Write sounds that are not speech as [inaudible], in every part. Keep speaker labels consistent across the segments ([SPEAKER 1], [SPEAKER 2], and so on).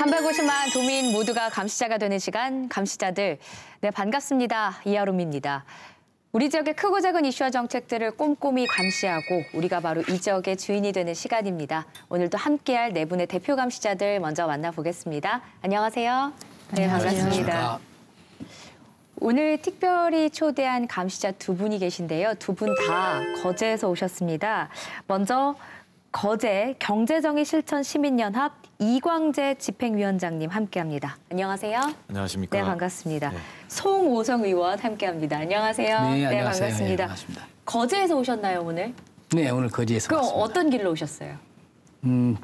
[SPEAKER 1] 350만 도민 모두가 감시자가 되는 시간 감시자들. 네, 반갑습니다. 이하롬입니다. 우리 지역의 크고 작은 이슈와 정책들을 꼼꼼히 감시하고 우리가 바로 이 지역의 주인이 되는 시간입니다. 오늘도 함께할 네 분의 대표 감시자들 먼저 만나보겠습니다. 안녕하세요. 네, 반갑습니다. 오늘 특별히 초대한 감시자 두 분이 계신데요. 두 분 다 거제에서 오셨습니다. 먼저 거제 경제정의 실천 시민연합 이광재 집행위원장님 함께합니다. 안녕하세요.
[SPEAKER 2] 안녕하십니까.
[SPEAKER 1] 네, 반갑습니다. 네. 송오성 의원 함께합니다. 안녕하세요.
[SPEAKER 3] 네, 안녕하세요.
[SPEAKER 1] 네, 반갑습니다.
[SPEAKER 3] 네, 반갑습니다.
[SPEAKER 1] 거제에서 오셨나요 오늘?
[SPEAKER 3] 네, 오늘 거제에서
[SPEAKER 1] 그럼
[SPEAKER 3] 왔습니다.
[SPEAKER 1] 어떤 길로 오셨어요?
[SPEAKER 3] 음,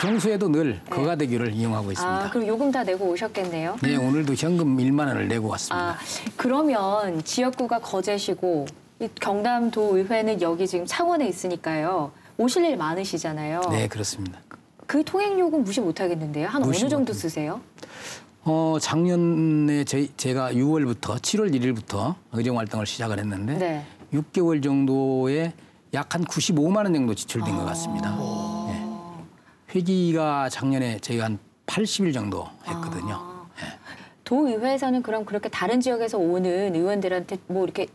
[SPEAKER 3] 평, 소에도 늘 거가대교를 이용하고 있습니다.
[SPEAKER 1] 아, 그럼 요금 다 내고 오셨겠네요.
[SPEAKER 3] 네, 오늘도 현금 1만 원을 내고 왔습니다.
[SPEAKER 1] 아, 그러면 지역구가 거제시고 이 경남도 의회는 여기 지금 창원에 있으니까요. 오실 일 많으시잖아요.
[SPEAKER 3] 네, 그렇습니다.
[SPEAKER 1] 그 통행 요금 무시 못 하겠는데요. 한 어느
[SPEAKER 3] 무시
[SPEAKER 1] 정도
[SPEAKER 3] 못합니다.
[SPEAKER 1] 쓰세요?
[SPEAKER 3] 어, 작년에 제, 제가 6월부터 7월 1일부터 의정 활동을 시작을 했는데
[SPEAKER 1] 네.
[SPEAKER 3] 6개월 정도에 약 한 95만 원 정도 지출된 것 같습니다. 예. 회기가 작년에 저희가 한 80일 정도 했거든요.
[SPEAKER 1] 아. 도의회에서는 그럼 그렇게 다른 지역에서 오는 의원들한테 뭐 이렇게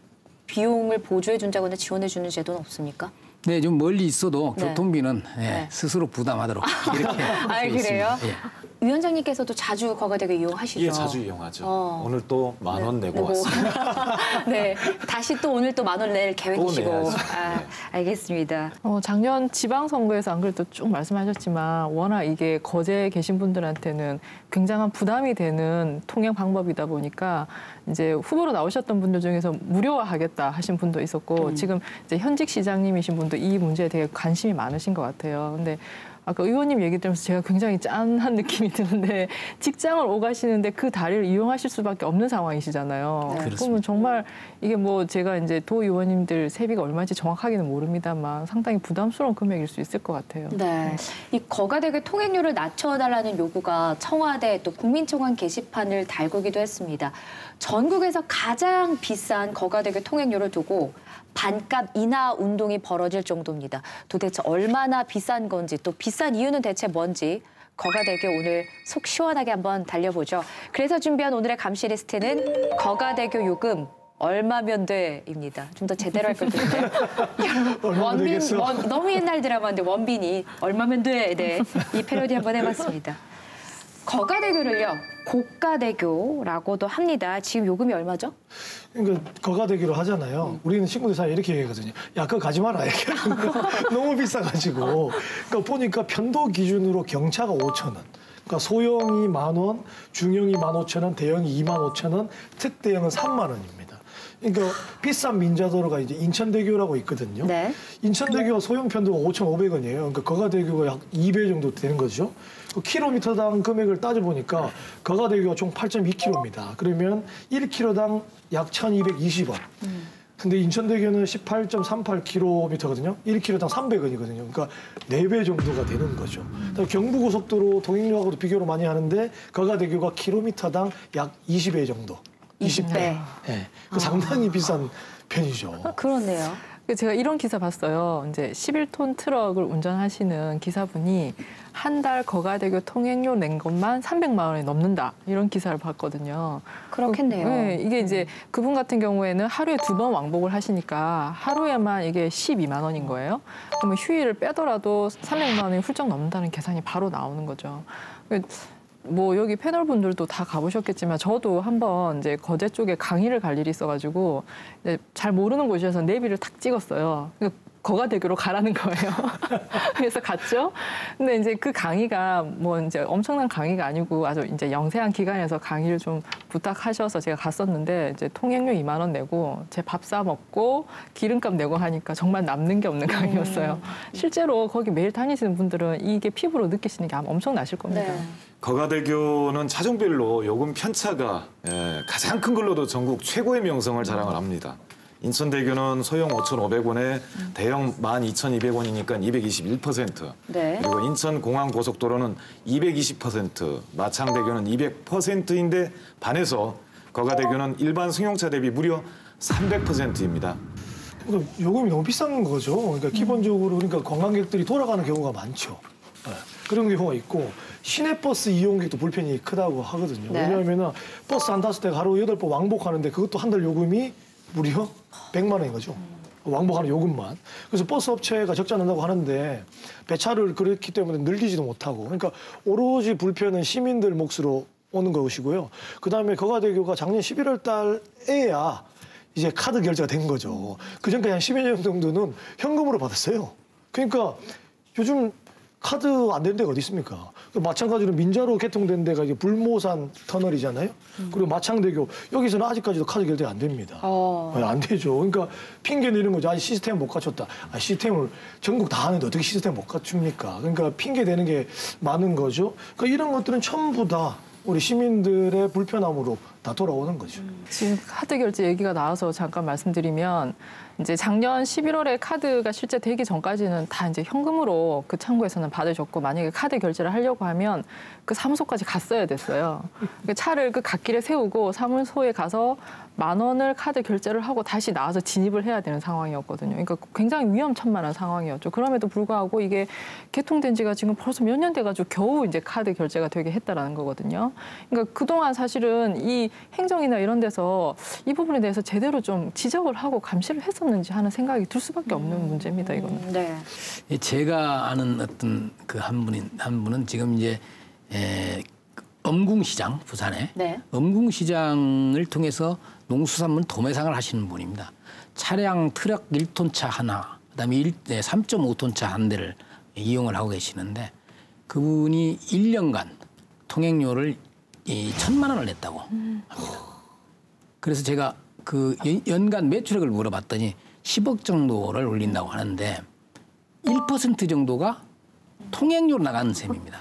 [SPEAKER 1] 비용을 보조해 준다거나 지원해 주는 제도는 없습니까?
[SPEAKER 3] 네, 좀 멀리 있어도
[SPEAKER 1] 네.
[SPEAKER 3] 교통비는 예,
[SPEAKER 1] 네.
[SPEAKER 3] 스스로 부담하도록 이렇게
[SPEAKER 1] 아, 그래요?
[SPEAKER 3] 있습니다. 예.
[SPEAKER 1] 위원장님께서도 자주 거가대교 이용하시죠?
[SPEAKER 2] 예, 자주 이용하죠.
[SPEAKER 1] 어.
[SPEAKER 2] 오늘 또 만원
[SPEAKER 1] 네,
[SPEAKER 2] 내고
[SPEAKER 1] 내고.
[SPEAKER 2] 왔습니다. [laughs]
[SPEAKER 1] 네, 다시 또 오늘 또 만 원 낼 계획이시고. 아, 알겠습니다.
[SPEAKER 4] 어, 작년 지방선거에서 안 그래도 쭉 말씀하셨지만 워낙 이게 거제에 계신 분들한테는 굉장한 부담이 되는 통행 방법이다 보니까 이제 후보로 나오셨던 분들 중에서 무료화하겠다 하신 분도 있었고 지금 이제 현직 시장님이신 분도 이 문제에 되게 관심이 많으신 것 같아요. 근데 아까 의원님 얘기 들으면서 제가 굉장히 짠한 느낌이 드는데 직장을 오가시는데 그 다리를 이용하실 수밖에 없는 상황이시잖아요.
[SPEAKER 1] 네.
[SPEAKER 3] 그렇습니다.
[SPEAKER 4] 그러면 정말 이게 뭐 제가 이제 도 의원님들 세비가 얼마인지 정확하게는 모릅니다만 상당히 부담스러운 금액일 수 있을 것 같아요.
[SPEAKER 1] 네. 이 거가대교 통행료를 낮춰달라는 요구가 청와대 또 국민청원 게시판을 달구기도 했습니다. 전국에서 가장 비싼 거가대교 통행료를 두고 반값 인하 운동이 벌어질 정도입니다. 도대체 얼마나 비싼 건지 또 비싼 이유는 대체 뭔지 거가대교 오늘 속 시원하게 한번 달려보죠. 그래서 준비한 오늘의 감시 리스트는 거가대교 요금 얼마면 돼입니다. 좀 더 제대로 할걸 텐데. [laughs] 원빈 원, 너무 옛날 드라마인데 원빈이 얼마면 돼? 네. 이 패러디 한번 해봤습니다. 거가대교를요 고가대교라고도 합니다. 지금 요금이 얼마죠?
[SPEAKER 5] 그러니까 거가대교라고 하잖아요. 우리는 친구들 사이에 이렇게 얘기하거든요. 야, 그거 가지 마라. 이렇게 하는 거. [laughs] 너무 비싸가지고. 그러니까 보니까 편도 기준으로 경차가 5천 원. 그러니까 소형이 만 원, 중형이 만 오천 원, 대형이 2만 오천 원, 특대형은 3만 원입니다. 그러니까 비싼 민자도로가 이제 인천대교라고 있거든요.
[SPEAKER 1] 네.
[SPEAKER 5] 인천대교 소형 편도가 5,500원이에요. 그러니까 거가대교가 약 2배 정도 되는 거죠. 그 킬로미터당 금액을 따져보니까 거가대교가 총 8.2km입니다. 그러면 1km당 약 1,220원. 근데 인천대교는 18.38km거든요. 1km당 300원이거든요. 그러니까 4배 정도가 되는 거죠. 그다음에 경부고속도로 동행료하고도 비교를 많이 하는데 거가대교가 킬로미터당 약 20배 정도. 20배.
[SPEAKER 1] 20배.
[SPEAKER 5] 예. 그 상당히 비싼 편이죠.
[SPEAKER 1] 그렇네요.
[SPEAKER 4] 그 제가 이런 기사 봤어요. 이제 11톤 트럭을 운전하시는 기사분이 한 달 거가대교 통행료 낸 것만 300만 원이 넘는다. 이런 기사를 봤거든요.
[SPEAKER 1] 그렇겠네요.
[SPEAKER 4] 네, 이게 이제 그분 같은 경우에는 하루에 두 번 왕복을 하시니까 하루에만 이게 12만 원인 거예요. 그러면 휴일을 빼더라도 300만 원이 훌쩍 넘는다는 계산이 바로 나오는 거죠. 뭐 여기 패널 분들도 다 가보셨겠지만 저도 한번 이제 거제 쪽에 강의를 갈 일이 있어가지고 이제 잘 모르는 곳이어서 내비를 탁 찍었어요. 그러니까 거가대교로 가라는 거예요. [laughs] 그래서 갔죠. 근데 이제 그 강의가 뭐 이제 엄청난 강의가 아니고 아주 이제 영세한 기간에서 강의를 좀 부탁하셔서 제가 갔었는데 이제 통행료 2만 원 내고 제 밥 사 먹고 기름값 내고 하니까 정말 남는 게 없는 강의였어요. 실제로 거기 매일 다니시는 분들은 이게 피부로 느끼시는 게 아마 엄청 나실 겁니다.
[SPEAKER 1] 네.
[SPEAKER 2] 거가대교는 차종별로 요금 편차가 예, 가장 큰 걸로도 전국 최고의 명성을 자랑을 합니다. 인천대교는 소형 5,500원에 대형 12,200원이니까 221%.
[SPEAKER 1] 네.
[SPEAKER 2] 그리고 인천공항고속도로는 220%, 마창대교는 200%인데 반해서 거가대교는 일반 승용차 대비 무려 300%입니다.
[SPEAKER 5] 그러니까 요금이 너무 비싼 거죠. 그러니까 기본적으로 그러니까 관광객들이 돌아가는 경우가 많죠. 네, 그런 경우가 있고 시내버스 이용객도 불편이 크다고 하거든요.
[SPEAKER 1] 네.
[SPEAKER 5] 왜냐하면 버스 한 다섯 대가 하루 여덟 번 왕복하는데 그것도 한 달 요금이 무려 100만 원인 거죠. 왕복하는 요금만. 그래서 버스 업체가 적자 난다고 하는데 배차를 그렇기 때문에 늘리지도 못하고. 그러니까 오로지 불편은 시민들 몫으로 오는 것이고요. 그다음에 거가대교가 작년 11월 달에야 이제 카드 결제가 된 거죠. 그 전까지 한 10여 년 정도는 현금으로 받았어요. 그러니까 요즘 카드 안 되는 데가 어디 있습니까? 그 마찬가지로 민자로 개통된 데가 이제 불모산 터널이잖아요. 그리고 마창대교 여기서는 아직까지도 카드 결제가 안 됩니다.
[SPEAKER 1] 어.
[SPEAKER 5] 네, 안 되죠. 그러니까 핑계 내는 거죠. 아직 시스템 못 갖췄다. 아, 시스템을 전국 다 하는데 어떻게 시스템 못 갖춥니까? 그러니까 핑계 대는 게 많은 거죠. 그러니까 이런 것들은 전부 다 우리 시민들의 불편함으로 다 돌아오는 거죠.
[SPEAKER 4] 지금 카드 결제 얘기가 나와서 잠깐 말씀드리면 이제 작년 11월에 카드가 실제 되기 전까지는 다 이제 현금으로 그 창구에서는 받으셨고 만약에 카드 결제를 하려고 하면 그 사무소까지 갔어야 됐어요. 그 차를 그 갓길에 세우고 사무소에 가서 만 원을 카드 결제를 하고 다시 나와서 진입을 해야 되는 상황이었거든요. 그러니까 굉장히 위험천만한 상황이었죠. 그럼에도 불구하고 이게 개통된 지가 지금 벌써 몇 년 돼가지고 겨우 이제 카드 결제가 되게 했다라는 거거든요. 그러니까 그동안 사실은 이 행정이나 이런 데서 이 부분에 대해서 제대로 좀 지적을 하고 감시를 했었는지 하는 생각이 들 수밖에 없는 문제입니다. 이거는.
[SPEAKER 1] 음, 네.
[SPEAKER 3] 예, 제가 아는 어떤 그 한 분인 한 분은 지금 이제 에, 엄궁시장 부산에
[SPEAKER 1] 네.
[SPEAKER 3] 엄궁시장을 통해서 농수산물 도매상을 하시는 분입니다. 차량 트럭 1톤 차 하나, 그다음에 1, 3.5톤 차 한 대를 이용을 하고 계시는데 그분이 1년간 통행료를 이 천만 원을 냈다고 합니다. 그래서 제가 그 연- 연간 매출액을 물어봤더니 10억 정도를 올린다고 하는데 1% 정도가 통행료로 나가는 셈입니다.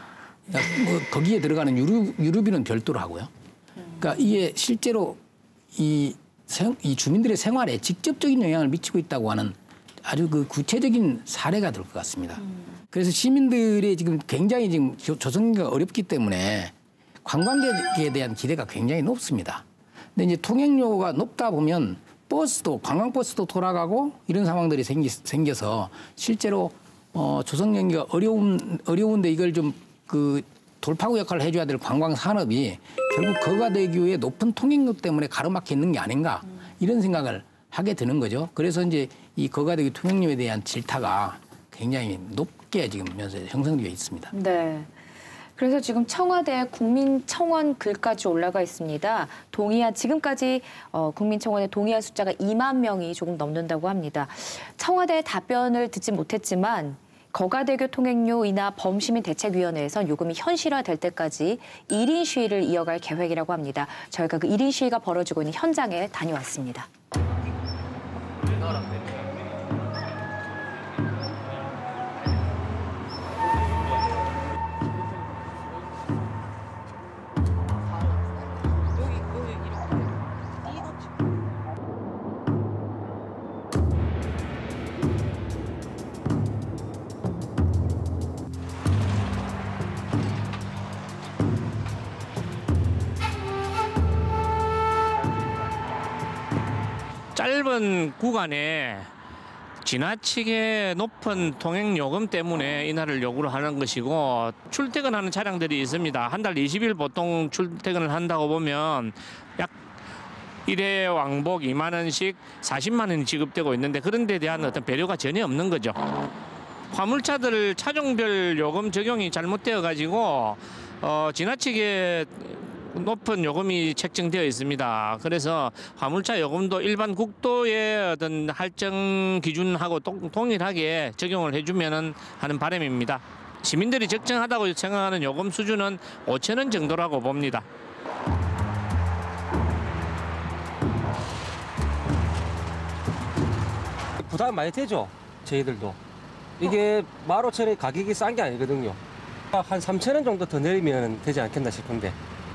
[SPEAKER 3] 그러니까 뭐 거기에 들어가는 유류, 유류비는 별도로 하고요. 그러니까 이게 실제로 이, 생, 이 주민들의 생활에 직접적인 영향을 미치고 있다고 하는 아주 그 구체적인 사례가 될 것 같습니다. 그래서 시민들이 지금 굉장히 지금 조- 조성기가 어렵기 때문에 관광객에 대한 기대가 굉장히 높습니다. 근데 이제 통행료가 높다 보면 버스도 관광버스도 돌아가고 이런 상황들이 생기, 생겨서 실제로 어, 조성 연기가 어려운 어려운데 이걸 좀 그 돌파구 역할을 해줘야 될 관광 산업이 결국 거가대교의 높은 통행료 때문에 가로막혀 있는 게 아닌가 이런 생각을 하게 되는 거죠. 그래서 이제 이 거가대교 통행료에 대한 질타가 굉장히 높게 지금 면서 형성되어 있습니다.
[SPEAKER 1] 네. 그래서 지금 청와대 국민청원 글까지 올라가 있습니다. 동의한 지금까지 어, 국민청원에 동의한 숫자가 2만 명이 조금 넘는다고 합니다. 청와대의 답변을 듣지 못했지만 거가대교 통행료 이나 범시민 대책위원회에선 요금이 현실화될 때까지 1인 시위를 이어갈 계획이라고 합니다. 저희가 그 1인 시위가 벌어지고 있는 현장에 다녀왔습니다.
[SPEAKER 6] 짧은 구간에 지나치게 높은 통행 요금 때문에 인하를 요구를 하는 것이고 출퇴근하는 차량들이 있습니다. 한 달 20일 보통 출퇴근을 한다고 보면 약 1회 왕복 2만 원씩 40만 원이 지급되고 있는데 그런 데 대한 어떤 배려가 전혀 없는 거죠. 화물차들 차종별 요금 적용이 잘못되어 가지고 어, 지나치게 높은 요금이 책정되어 있습니다. 그래서 화물차 요금도 일반 국도의 어떤 할증 기준하고 동- 동일하게 적용을 해주면은 하는 바람입니다. 시민들이 적정하다고 생각하는 요금 수준은 5천 원 정도라고 봅니다.
[SPEAKER 7] 부담 많이 되죠. 저희들도. 이게 15,000원이 가격이 싼 게 아니거든요. 한 3,000원 정도 더 내리면 되지 않겠나 싶은데.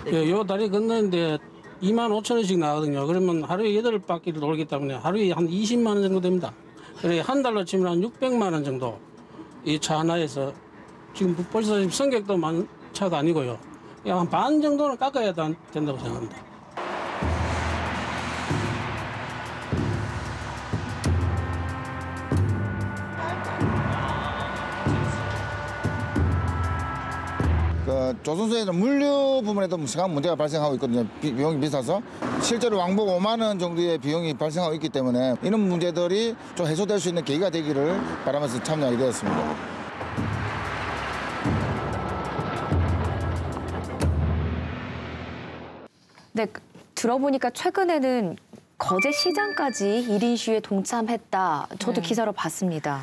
[SPEAKER 8] 예, 요 다리 건너는데 2만 5천 원씩 나거든요. 그러면 하루에 여덟 바퀴를 돌기 때문에 하루에 한 20만 원 정도 됩니다. 그래 한 달로 치면 한 600만 원 정도 이 차 하나에서 지금 벌써 지금 성격도 많은 차도 아니고요. 한 반 정도는 깎아야 단- 된다고 생각합니다.
[SPEAKER 9] 어, 조선소에는 물류 부분에도 심각한 문제가 발생하고 있거든요. 비, 비용이 비싸서 실제로 왕복 5만 원 정도의 비용이 발생하고 있기 때문에 이런 문제들이 좀 해소될 수 있는 계기가 되기를 바라면서 참여하게 되었습니다.
[SPEAKER 1] 네, 그- 들어보니까 최근에는 거제 시장까지 1인 시위에 동참했다. 저도
[SPEAKER 4] 네.
[SPEAKER 1] 기사로 봤습니다.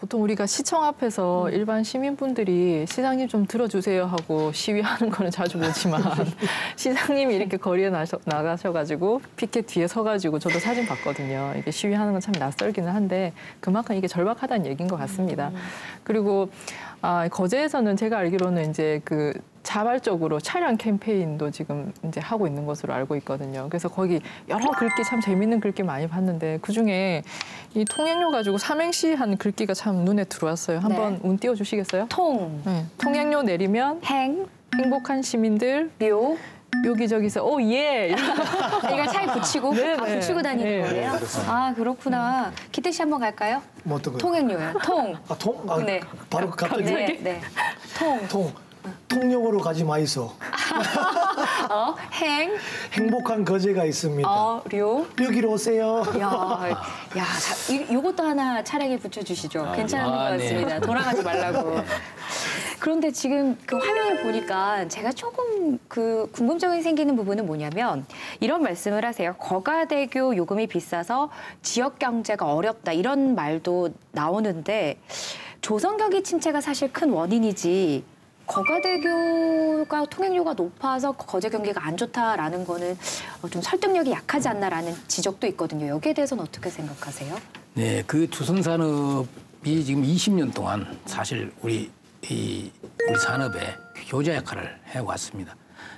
[SPEAKER 4] 보통 우리가 시청 앞에서 일반 시민분들이 시장님 좀 들어주세요 하고 시위하는 거는 자주 보지만 [laughs] 시장님이 이렇게 거리에 나셔, 나가셔가지고 피켓 뒤에 서가지고 저도 사진 봤거든요. 이게 시위하는 건 참 낯설기는 한데 그만큼 이게 절박하다는 얘기인 것 같습니다. 그리고 아, 거제에서는 제가 알기로는 이제 그 자발적으로 차량 캠페인도 지금 이제 하고 있는 것으로 알고 있거든요. 그래서 거기 여러 글귀 참 재밌는 글귀 많이 봤는데 그 중에 이 통행료 가지고 삼행시 한 글귀가 참 눈에 들어왔어요. 한번 운 띄워 주시겠어요?
[SPEAKER 1] 통,
[SPEAKER 4] 네. 통행료 내리면
[SPEAKER 1] 행,
[SPEAKER 4] 행복한 시민들
[SPEAKER 1] 묘.
[SPEAKER 4] 여기저기서 오 예. [laughs]
[SPEAKER 1] 이걸 차에 붙이고
[SPEAKER 4] 네,
[SPEAKER 1] 다
[SPEAKER 4] 네.
[SPEAKER 1] 붙이고 다니는
[SPEAKER 4] 네,
[SPEAKER 1] 거예요? 아 그렇구나. 기태 씨 한번 갈까요?
[SPEAKER 5] 뭐 어떤 거요?
[SPEAKER 1] 통행료요. 통.
[SPEAKER 5] 아, 통? 아,
[SPEAKER 1] 네.
[SPEAKER 5] 바로 갑자기
[SPEAKER 1] 네, 네. 통.
[SPEAKER 5] 통. 통영으로 가지 마이소.
[SPEAKER 1] 어, 행,
[SPEAKER 5] 행복한 거제가 있습니다.
[SPEAKER 1] 어, 료.
[SPEAKER 5] 여기로 오세요.
[SPEAKER 1] 야, 야, 자, 이, 요것도 하나 차량에 붙여주시죠. 괜찮은
[SPEAKER 3] 아,
[SPEAKER 1] 것
[SPEAKER 3] 네.
[SPEAKER 1] 같습니다. 돌아가지 [laughs] 말라고. 그런데 지금 그 화면을 보니까 제가 조금 그 궁금증이 생기는 부분은 뭐냐면 이런 말씀을 하세요. 거가대교 요금이 비싸서 지역 경제가 어렵다 이런 말도 나오는데 조선 경기 침체가 사실 큰 원인이지 거가대교가 통행료가 높아서 거제 경기가 안 좋다라는 거는 어, 좀 설득력이 약하지 않나라는 지적도 있거든요. 여기에 대해서는 어떻게 생각하세요?
[SPEAKER 3] 네, 그 조선산업이 지금 20년 동안 사실 우리 이 우리 산업의 효자 역할을 해왔습니다.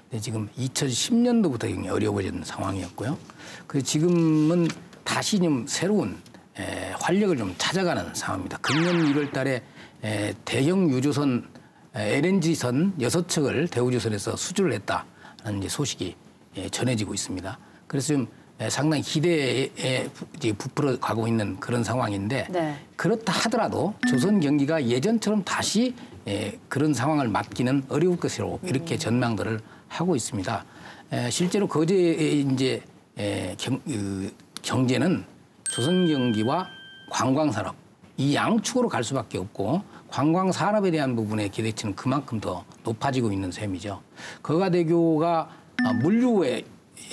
[SPEAKER 3] 근데 지금 2010년도부터 굉장히 어려워진 상황이었고요. 그 지금은 다시 좀 새로운 에, 활력을 좀 찾아가는 상황입니다. 금년 1월 달에 에, 대형 유조선 에, LNG선 여섯 척을 대우조선에서 수주를 했다는 이제 소식이 예, 전해지고 있습니다. 그래서 좀 에, 상당히 기대에 부- 부풀어 가고 있는 그런 상황인데
[SPEAKER 1] 네.
[SPEAKER 3] 그렇다 하더라도 조선 경기가 예전처럼 다시 에, 그런 상황을 맞기는 어려울 것으로 이렇게 전망들을 하고 있습니다. 에, 실제로 거제의 이제 그, 경제는 조선 경기와 관광 산업 이 양축으로 갈 수밖에 없고 관광 산업에 대한 부분의 기대치는 그만큼 더 높아지고 있는 셈이죠. 거가대교가 아, 물류의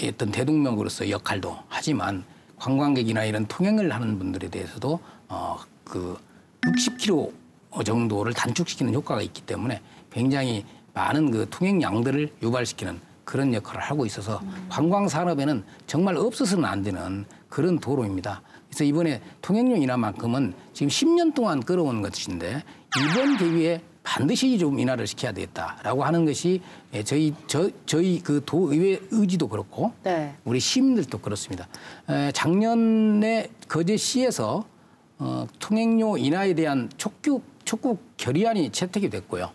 [SPEAKER 3] 어떤 대동맥으로서 역할도 하지만 관광객이나 이런 통행을 하는 분들에 대해서도 어, 그 60km 정도를 단축시키는 효과가 있기 때문에 굉장히 많은 그 통행 양들을 유발시키는 그런 역할을 하고 있어서 관광 산업에는 정말 없어서는 안 되는 그런 도로입니다. 그래서 이번에 통행료 인하만큼은 지금 10년 동안 끌어온 것인데 이번 대비에 반드시 좀 인하를 시켜야 되겠다라고 하는 것이 예, 저희 저 저희 그 도의회 의지도 그렇고
[SPEAKER 1] 네.
[SPEAKER 3] 우리 시민들도 그렇습니다. 에, 작년에 거제시에서 어, 통행료 인하에 대한 촉구 촉구 결의안이 채택이 됐고요.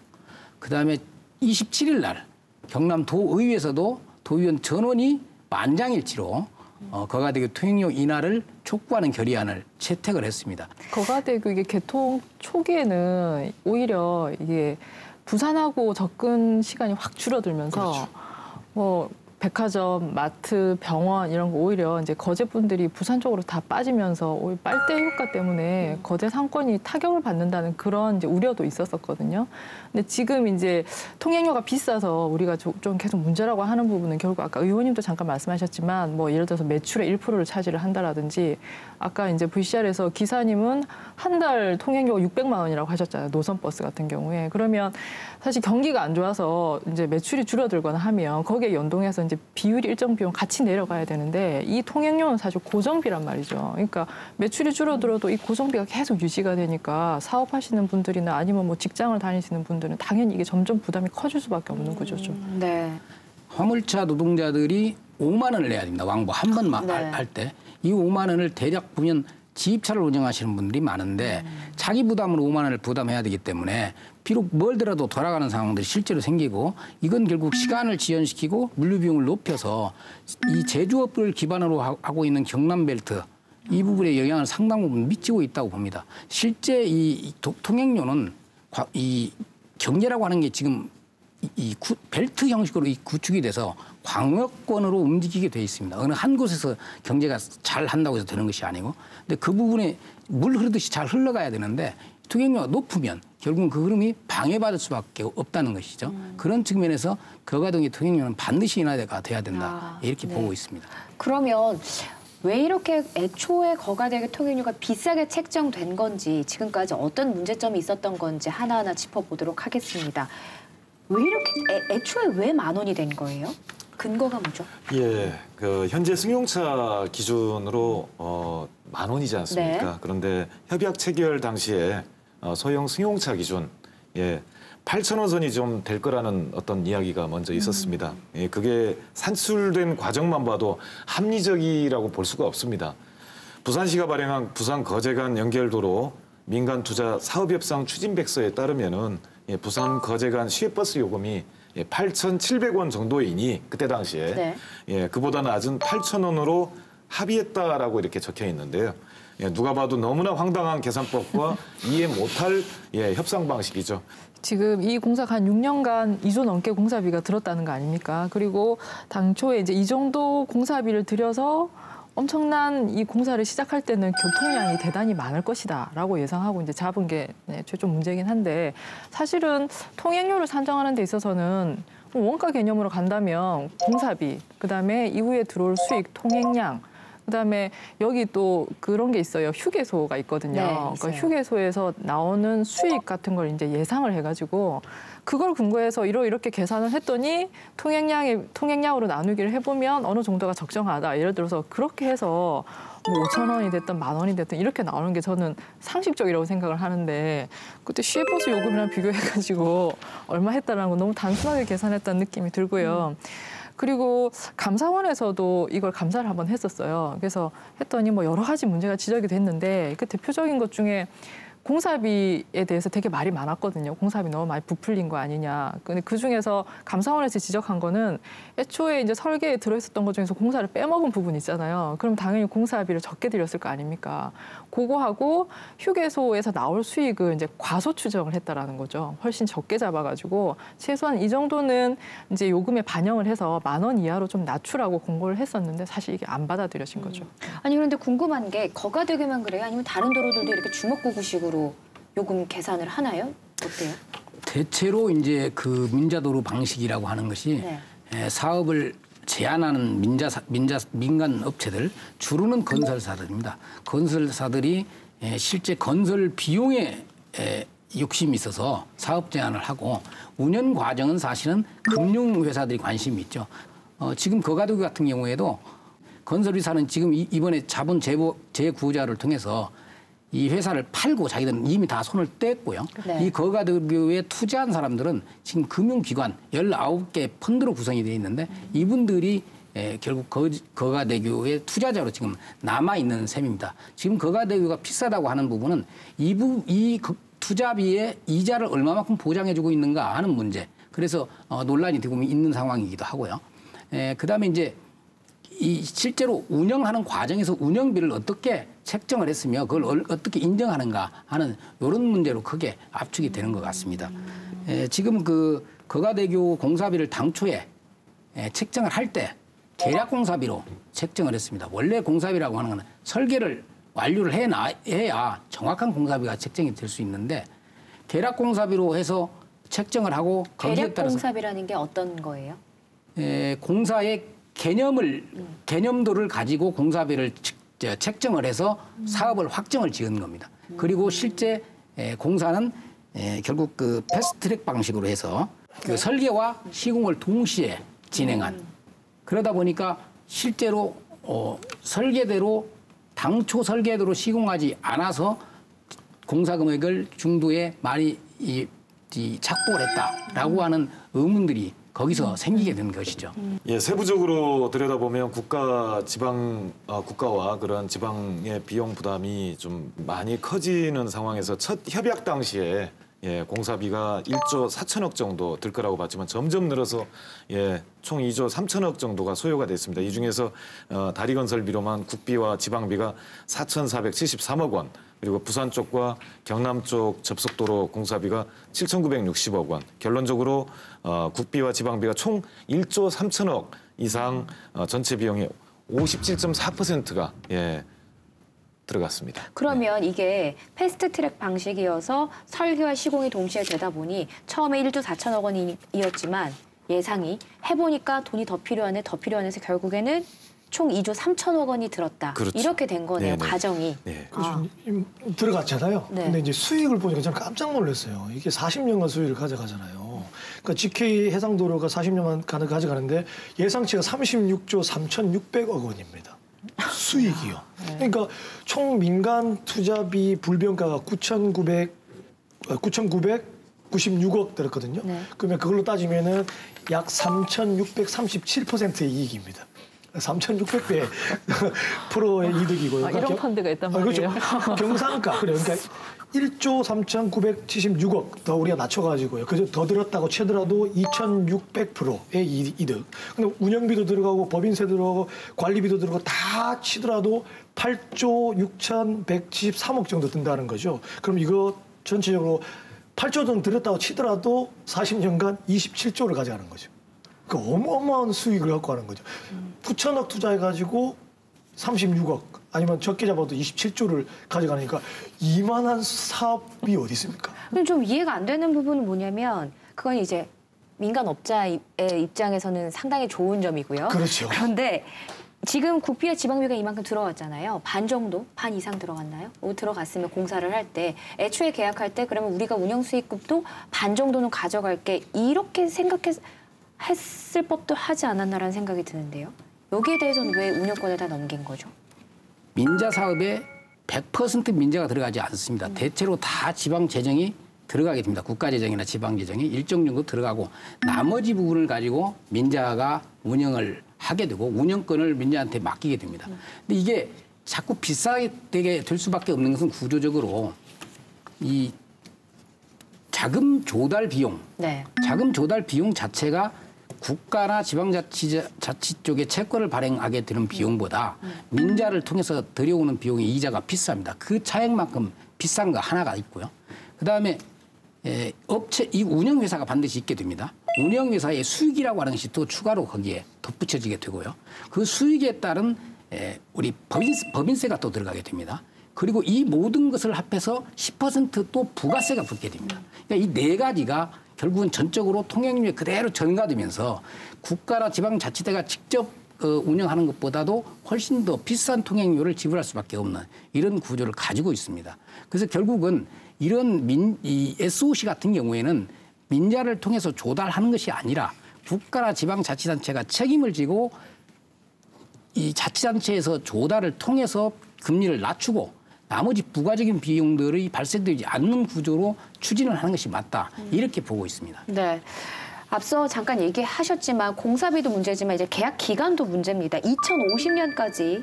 [SPEAKER 3] 그 다음에 27일 날 경남 도의회에서도 도의원 전원이 만장일치로 어, 거가대교 통행료 인하를 촉구하는 결의안을 채택을 했습니다.
[SPEAKER 4] 거가대교 이게 개통 초기에는 오히려 이게 부산하고 접근 시간이 확 줄어들면서 뭐 백화점, 마트, 병원 이런 거 오히려 이제 거제 분들이 부산 쪽으로 다 빠지면서 오히려 빨대 효과 때문에 거제 상권이 타격을 받는다는 그런 이제 우려도 있었었거든요. 근데 지금 이제 통행료가 비싸서 우리가 조- 좀 계속 문제라고 하는 부분은 결국 아까 의원님도 잠깐 말씀하셨지만 뭐 예를 들어서 매출의 1%를 차지를 한다라든지 아까 이제 VCR에서 기사님은 한 달 통행료가 600만 원이라고 하셨잖아요. 노선버스 같은 경우에. 그러면 사실 경기가 안 좋아서 이제 매출이 줄어들거나 하면 거기에 연동해서 이제 비율이 일정 비용 같이 내려가야 되는데 이 통행료는 사실 고정비란 말이죠. 그러니까 매출이 줄어들어도 이 고정비가 계속 유지가 되니까 사업하시는 분들이나 아니면 뭐 직장을 다니시는 분들은 당연히 이게 점점 부담이 커질 수밖에 없는 거죠. 좀.
[SPEAKER 1] 네.
[SPEAKER 3] 화물차 노동자들이 5만 원을 내야 됩니다. 왕복 한 번만
[SPEAKER 1] 네.
[SPEAKER 3] 할 때. 이 5만 원을 대략 보면 지입차를 운영하시는 분들이 많은데 자기 부담으로 5만 원을 부담해야 되기 때문에 비록 멀더라도 돌아가는 상황들이 실제로 생기고 이건 결국 시간을 지연시키고 물류 비용을 높여서 이 제조업을 기반으로 하- 하고 있는 경남 벨트 이 부분에 영향을 상당 부분 미치고 있다고 봅니다. 실제 이 도- 통행료는 과- 이 경제라고 하는 게 지금 이, 이 구- 벨트 형식으로 이 구축이 돼서 광역권으로 움직이게 돼 있습니다. 어느 한 곳에서 경제가 잘 한다고 해서 되는 것이 아니고, 근데 그 부분에 물 흐르듯이 잘 흘러가야 되는데 통행료가 높으면 결국은 그 흐름이 방해받을 수밖에 없다는 것이죠. 그런 측면에서 거가동의 통행료는 반드시 인하가 돼야 된다
[SPEAKER 1] 아,
[SPEAKER 3] 이렇게
[SPEAKER 1] 네.
[SPEAKER 3] 보고 있습니다.
[SPEAKER 1] 그러면 왜 이렇게 애초에 거가대교 통행료가 비싸게 책정된 건지 지금까지 어떤 문제점이 있었던 건지 하나하나 짚어보도록 하겠습니다. 왜 이렇게 애, 애초에 왜 만 원이 된 거예요? 근거가 뭐죠?
[SPEAKER 2] 예, 그 현재 승용차 기준으로 어, 만 원이지 않습니까?
[SPEAKER 1] 네.
[SPEAKER 2] 그런데 협약 체결 당시에 어, 소형 승용차 기준 예. 8천 원 선이 좀 될 거라는 어떤 이야기가 먼저 있었습니다. 예, 그게 산출된 과정만 봐도 합리적이라고 볼 수가 없습니다. 부산시가 발행한 부산 거제간 연결도로 민간 투자 사업협상 추진백서에 따르면은 예, 부산 거제간 시외버스 요금이 예, 8,700원 정도이니 그때 당시에
[SPEAKER 1] 네.
[SPEAKER 2] 예, 그보다 낮은 8,000원으로 합의했다라고 이렇게 적혀 있는데요. 예, 누가 봐도 너무나 황당한 계산법과 [laughs] 이해 못할 예, 협상 방식이죠.
[SPEAKER 4] 지금 이 공사가 한 6년간 2조 넘게 공사비가 들었다는 거 아닙니까? 그리고 당초에 이제 이 정도 공사비를 들여서 엄청난 이 공사를 시작할 때는 교통량이 대단히 많을 것이다라고 예상하고 이제 잡은 게 네, 최종 문제긴 한데 사실은 통행료를 산정하는 데 있어서는 원가 개념으로 간다면 공사비, 그다음에 이후에 들어올 수익, 통행량, 그다음에 여기 또 그런 게 있어요. 휴게소가 있거든요.
[SPEAKER 1] 네,
[SPEAKER 4] 그러니까. 휴게소에서 나오는 수익 같은 걸 이제 예상을 해가지고 그걸 근거해서 이러 이렇게 계산을 했더니 통행량이 통행량으로 나누기를 해보면 어느 정도가 적정하다. 예를 들어서 그렇게 해서 뭐 5천 원이 됐든 만 원이 됐든 이렇게 나오는 게 저는 상식적이라고 생각을 하는데 그때 시외버스 요금이랑 비교해가지고 얼마 했다라는 건 너무 단순하게 계산했다는 느낌이 들고요. 그리고 감사원에서도 이걸 감사를 한번 했었어요. 그래서 했더니 뭐 여러 가지 문제가 지적이 됐는데 그 대표적인 것 중에 공사비에 대해서 되게 말이 많았거든요. 공사비 너무 많이 부풀린 거 아니냐. 근데 그 중에서 감사원에서 지적한 거는 애초에 이제 설계에 들어있었던 것 중에서 공사를 빼먹은 부분이 있잖아요. 그럼 당연히 공사비를 적게 들였을 거 아닙니까? 그거하고 휴게소에서 나올 수익을 이제 과소 추정을 했다라는 거죠. 훨씬 적게 잡아가지고 최소한 이 정도는 이제 요금에 반영을 해서 만 원 이하로 좀 낮추라고 공고를 했었는데 사실 이게 안 받아들여진 거죠.
[SPEAKER 1] 아니 그런데 궁금한 게 거가대교만 그래요? 아니면 다른 도로들도 이렇게 주먹구구식으로 요금 계산을 하나요? 어때요?
[SPEAKER 3] 대체로 이제 그 민자도로 방식이라고 하는 것이
[SPEAKER 1] 네.
[SPEAKER 3] 에, 사업을 제한하는 민자 민자 민간 업체들 주로는 건설사들입니다. 건설사들이 에, 실제 건설 비용에 에, 욕심이 있어서 사업 제한을 하고 운영 과정은 사실은 금융 회사들이 관심이 있죠. 어, 지금 거가도교 같은 경우에도 건설회사는 지금 이- 이번에 자본 재보, 재구자를 통해서 이 회사를 팔고 자기들은 이미 다 손을 뗐고요.
[SPEAKER 1] 네.
[SPEAKER 3] 이 거가대교에 투자한 사람들은 지금 금융기관 19개 펀드로 구성이 되어 있는데 이분들이 에, 결국 거, 거가대교의 투자자로 지금 남아있는 셈입니다. 지금 거가대교가 비싸다고 하는 부분은 이, 부, 이 거- 투자비의 이자를 얼마만큼 보장해주고 있는가 하는 문제. 그래서 어, 논란이 되고 있는 상황이기도 하고요. 에, 그다음에 이제 이 실제로 운영하는 과정에서 운영비를 어떻게 책정을 했으며 그걸 얼- 어떻게 인정하는가 하는 이런 문제로 크게 압축이 되는 것 같습니다. 에, 지금 그 거가대교 공사비를 당초에 에, 책정을 할 때 계략 공사비로 책정을 했습니다. 원래 공사비라고 하는 것은 설계를 완료를 해 나, 해야 정확한 공사비가 책정이 될 수 있는데 계략 공사비로 해서 책정을 하고 거기에 따라서
[SPEAKER 1] 공사비라는 게 어떤 거예요?
[SPEAKER 3] 에, 공사의 개념을 개념도를 가지고 공사비를 책정을 해서 사업을 확정을 지은 겁니다. 그리고 실제 에, 공사는 에, 결국 그 패스트트랙 방식으로 해서 그 설계와 시공을 동시에 진행한. 그러다 보니까 실제로 어, 설계대로 당초 설계대로 시공하지 않아서 공사 금액을 중도에 많이 이, 이 착복을 했다라고 하는 의문들이 거기서 생기게 된 것이죠.
[SPEAKER 2] 예, 세부적으로 들여다보면 국가 지방 아, 국가와 그런 지방의 비용 부담이 좀 많이 커지는 상황에서 첫 협약 당시에 예, 공사비가 1조 4천억 정도 들 거라고 봤지만 점점 늘어서 예, 총 2조 3천억 정도가 소요가 됐습니다. 이 중에서 어, 다리 건설비로만 국비와 지방비가 4,473억 원, 그리고 부산 쪽과 경남 쪽 접속도로 공사비가 7,960억 원. 결론적으로 어, 국비와 지방비가 총 1조 3천억 이상 어, 전체 비용의 57.4%가 예, 들어갔습니다.
[SPEAKER 1] 그러면 이게 패스트트랙 방식이어서 설계와 시공이 동시에 되다 보니 처음에 1조 4천억 원이었지만 예상이 해보니까 돈이 더 필요하네, 더 필요하네서 결국에는 총 2조 3천억 원이 들었다.
[SPEAKER 2] 그렇죠.
[SPEAKER 1] 이렇게 된 거네요,
[SPEAKER 2] 네네.
[SPEAKER 1] 과정이.
[SPEAKER 2] 네.
[SPEAKER 1] 아.
[SPEAKER 5] 좀 들어갔잖아요.
[SPEAKER 1] 네.
[SPEAKER 5] 근데 이제 수익을 보니까 저는 깜짝 놀랐어요. 이게 40년간 수익을 가져가잖아요. 그러니까 GK 해상도로가 40년간 가져가는데 예상치가 36조 3,600억 원입니다. 수익이요. [laughs] 그러니까 총 민간 투자비 불변가가 9,900 9,996억 들었거든요.
[SPEAKER 1] 네.
[SPEAKER 5] 그러면 그걸로 따지면은 약 3,637%의 이익입니다. 3,600배 [laughs] 프로의 이득이고요.
[SPEAKER 4] 아, 이런
[SPEAKER 5] 경-
[SPEAKER 4] 펀드가 있단
[SPEAKER 5] 아,
[SPEAKER 4] 말이에요.
[SPEAKER 5] 그렇죠. [laughs] 경상가 그래요. 그러니까 1조 3,976억 더 우리가 낮춰가지고요. 그저 더 들었다고 치더라도 2,600%의 이- 이득. 근데 운영비도 들어가고 법인세 들어가고 관리비도 들어가고 다 치더라도 8조 6,173억 정도 든다는 거죠. 그럼 이거 전체적으로 8조 정 들었다고 치더라도 40년간 27조를 가져가는 거죠. 그 어마어마한 수익을 갖고 가는 거죠. 9천억 투자해가지고 36억 아니면 적게 잡아도 27조를 가져가니까 이만한 사업이 어디 있습니까?
[SPEAKER 1] 그럼 좀 이해가 안 되는 부분은 뭐냐면 그건 이제 민간 업자의 입장에서는 상당히 좋은 점이고요.
[SPEAKER 5] 그렇죠.
[SPEAKER 1] 그런데 지금 국비와 지방비가 이만큼 들어갔잖아요. 반 정도, 반 이상 들어갔나요? 뭐 들어갔으면 공사를 할 때 애초에 계약할 때 그러면 우리가 운영 수익급도 반 정도는 가져갈게 이렇게 생각 했을 법도 하지 않았나라는 생각이 드는데요. 여기에 대해서는 왜 운영권을 다 넘긴 거죠?
[SPEAKER 3] 민자 사업에 100% 민자가 들어가지 않습니다. 대체로 다 지방 재정이 들어가게 됩니다. 국가 재정이나 지방 재정이 일정 정도 들어가고 나머지 부분을 가지고 민자가 운영을 하게 되고 운영권을 민자한테 맡기게 됩니다. 근데 이게 자꾸 비싸게 되게 될 수밖에 없는 것은 구조적으로 이 자금 조달 비용
[SPEAKER 1] 네.
[SPEAKER 3] 자금 조달 비용 자체가 국가나 지방자치 자치 쪽에 채권을 발행하게 되는 비용보다 민자를 통해서 들여오는 비용의 이자가 비쌉니다. 그 차액만큼 비싼 거 하나가 있고요. 그 다음에 에, 업체 이 운영회사가 반드시 있게 됩니다. 운영회사의 수익이라고 하는 것이 또 추가로 거기에 덧붙여지게 되고요. 그 수익에 따른 에, 우리 법인세, 법인세가 또 들어가게 됩니다. 그리고 이 모든 것을 합해서 10%또 부가세가 붙게 됩니다. 그러니까 이 네 가지가 결국은 전적으로 통행료에 그대로 전가되면서 국가나 지방자치대가 직접 어, 운영하는 것보다도 훨씬 더 비싼 통행료를 지불할 수밖에 없는 이런 구조를 가지고 있습니다. 그래서 결국은 이런 민, 이 SOC 같은 경우에는 민자를 통해서 조달하는 것이 아니라 국가나 지방자치단체가 책임을 지고 이 자치단체에서 조달을 통해서 금리를 낮추고 나머지 부가적인 비용들이 발생되지 않는 구조로 추진을 하는 것이 맞다 이렇게 보고 있습니다.
[SPEAKER 1] 네. 앞서 잠깐 얘기하셨지만 공사비도 문제지만 이제 계약 기간도 문제입니다. 2050년까지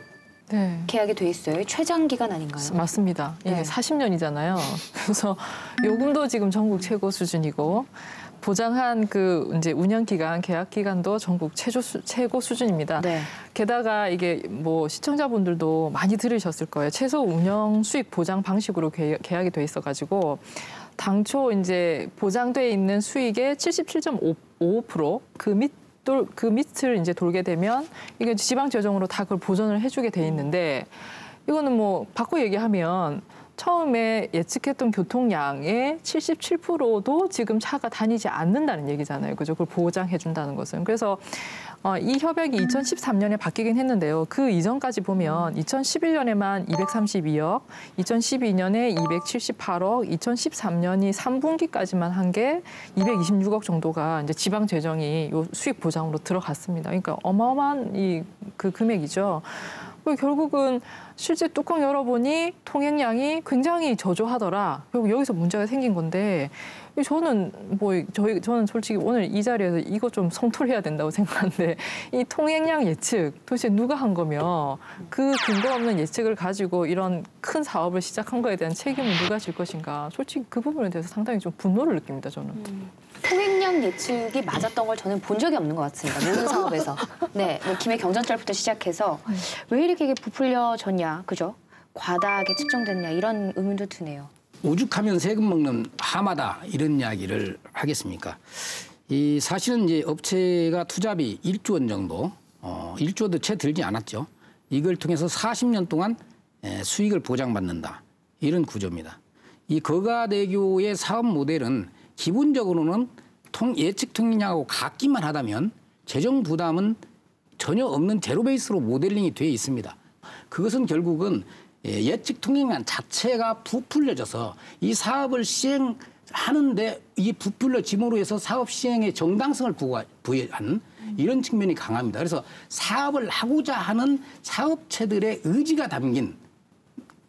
[SPEAKER 4] 네.
[SPEAKER 1] 계약이 돼 있어요. 최장 기간 아닌가요?
[SPEAKER 4] 맞습니다. 이게
[SPEAKER 1] 네.
[SPEAKER 4] 40년이잖아요. [laughs] 그래서 요금도 지금 전국 최고 수준이고 보장한 그 이제 운영 기간, 계약 기간도 전국 최저 수, 최고 수준입니다.
[SPEAKER 1] 네.
[SPEAKER 4] 게다가 이게 뭐 시청자분들도 많이 들으셨을 거예요. 최소 운영 수익 보장 방식으로 계- 계약이 돼 있어 가지고 당초 이제 보장돼 있는 수익의 77.5%그 밑. 돌, 그 밑을 이제 돌게 되면 이게 지방 재정으로 다 그걸 보전을 해주게 돼 있는데 이거는 뭐 바꿔 얘기하면 처음에 예측했던 교통량의 77%도 지금 차가 다니지 않는다는 얘기잖아요. 그죠? 그걸 보장해 준다는 것은. 그래서 어, 이 협약이 2013년에 바뀌긴 했는데요. 그 이전까지 보면 2011년에만 232억, 2012년에 278억, 2013년이 3분기까지만 한 게 226억 정도가 이제 지방 재정이 요 수익 보장으로 들어갔습니다. 그러니까 어마어마한 이 그 금액이죠. 그리고 결국은 실제 뚜껑 열어보니 통행량이 굉장히 저조하더라. 결국 여기서 문제가 생긴 건데 저는 뭐 저희 저는 솔직히 오늘 이 자리에서 이거 좀 성토해야 된다고 생각하는데 이 통행량 예측 도대체 누가 한 거며 그 근거 없는 예측을 가지고 이런 큰 사업을 시작한 거에 대한 책임을 누가 질 것인가 솔직히 그 부분에 대해서 상당히 좀 분노를 느낍니다 저는.
[SPEAKER 1] 통행량 예측이 맞았던 걸 저는 본 적이 없는 것 같습니다. 모든 사업에서. [laughs] 네, 뭐 김해 경전철부터 시작해서 왜 이렇게 이게 부풀려졌냐, 그죠? 과다하게 측정됐냐 이런 의문도 드네요.
[SPEAKER 3] 오죽하면 세금 먹는 하마다 이런 이야기를 하겠습니까? 이 사실은 이제 업체가 투자비 1조 원 정도, 어, 1조도 채 들지 않았죠. 이걸 통해서 40년 동안 에, 수익을 보장받는다. 이런 구조입니다. 이 거가대교의 사업 모델은 기본적으로는 통, 예측 통행량하고 같기만 하다면 재정 부담은 전혀 없는 제로 베이스로 모델링이 돼 있습니다. 그것은 결국은 예, 예측 통행량 자체가 부풀려져서 이 사업을 시행하는데 이게 부풀려짐으로 해서 사업 시행의 정당성을 부여한 이런 측면이 강합니다. 그래서 사업을 하고자 하는 사업체들의 의지가 담긴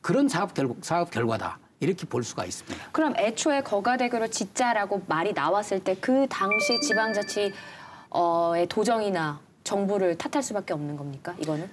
[SPEAKER 3] 그런 사업 결 사업 결과다 이렇게 볼 수가 있습니다.
[SPEAKER 1] 그럼 애초에 거가대교를 짓자라고 말이 나왔을 때 그 당시 지방자치의 도정이나 정부를 탓할 수밖에 없는 겁니까? 이거는?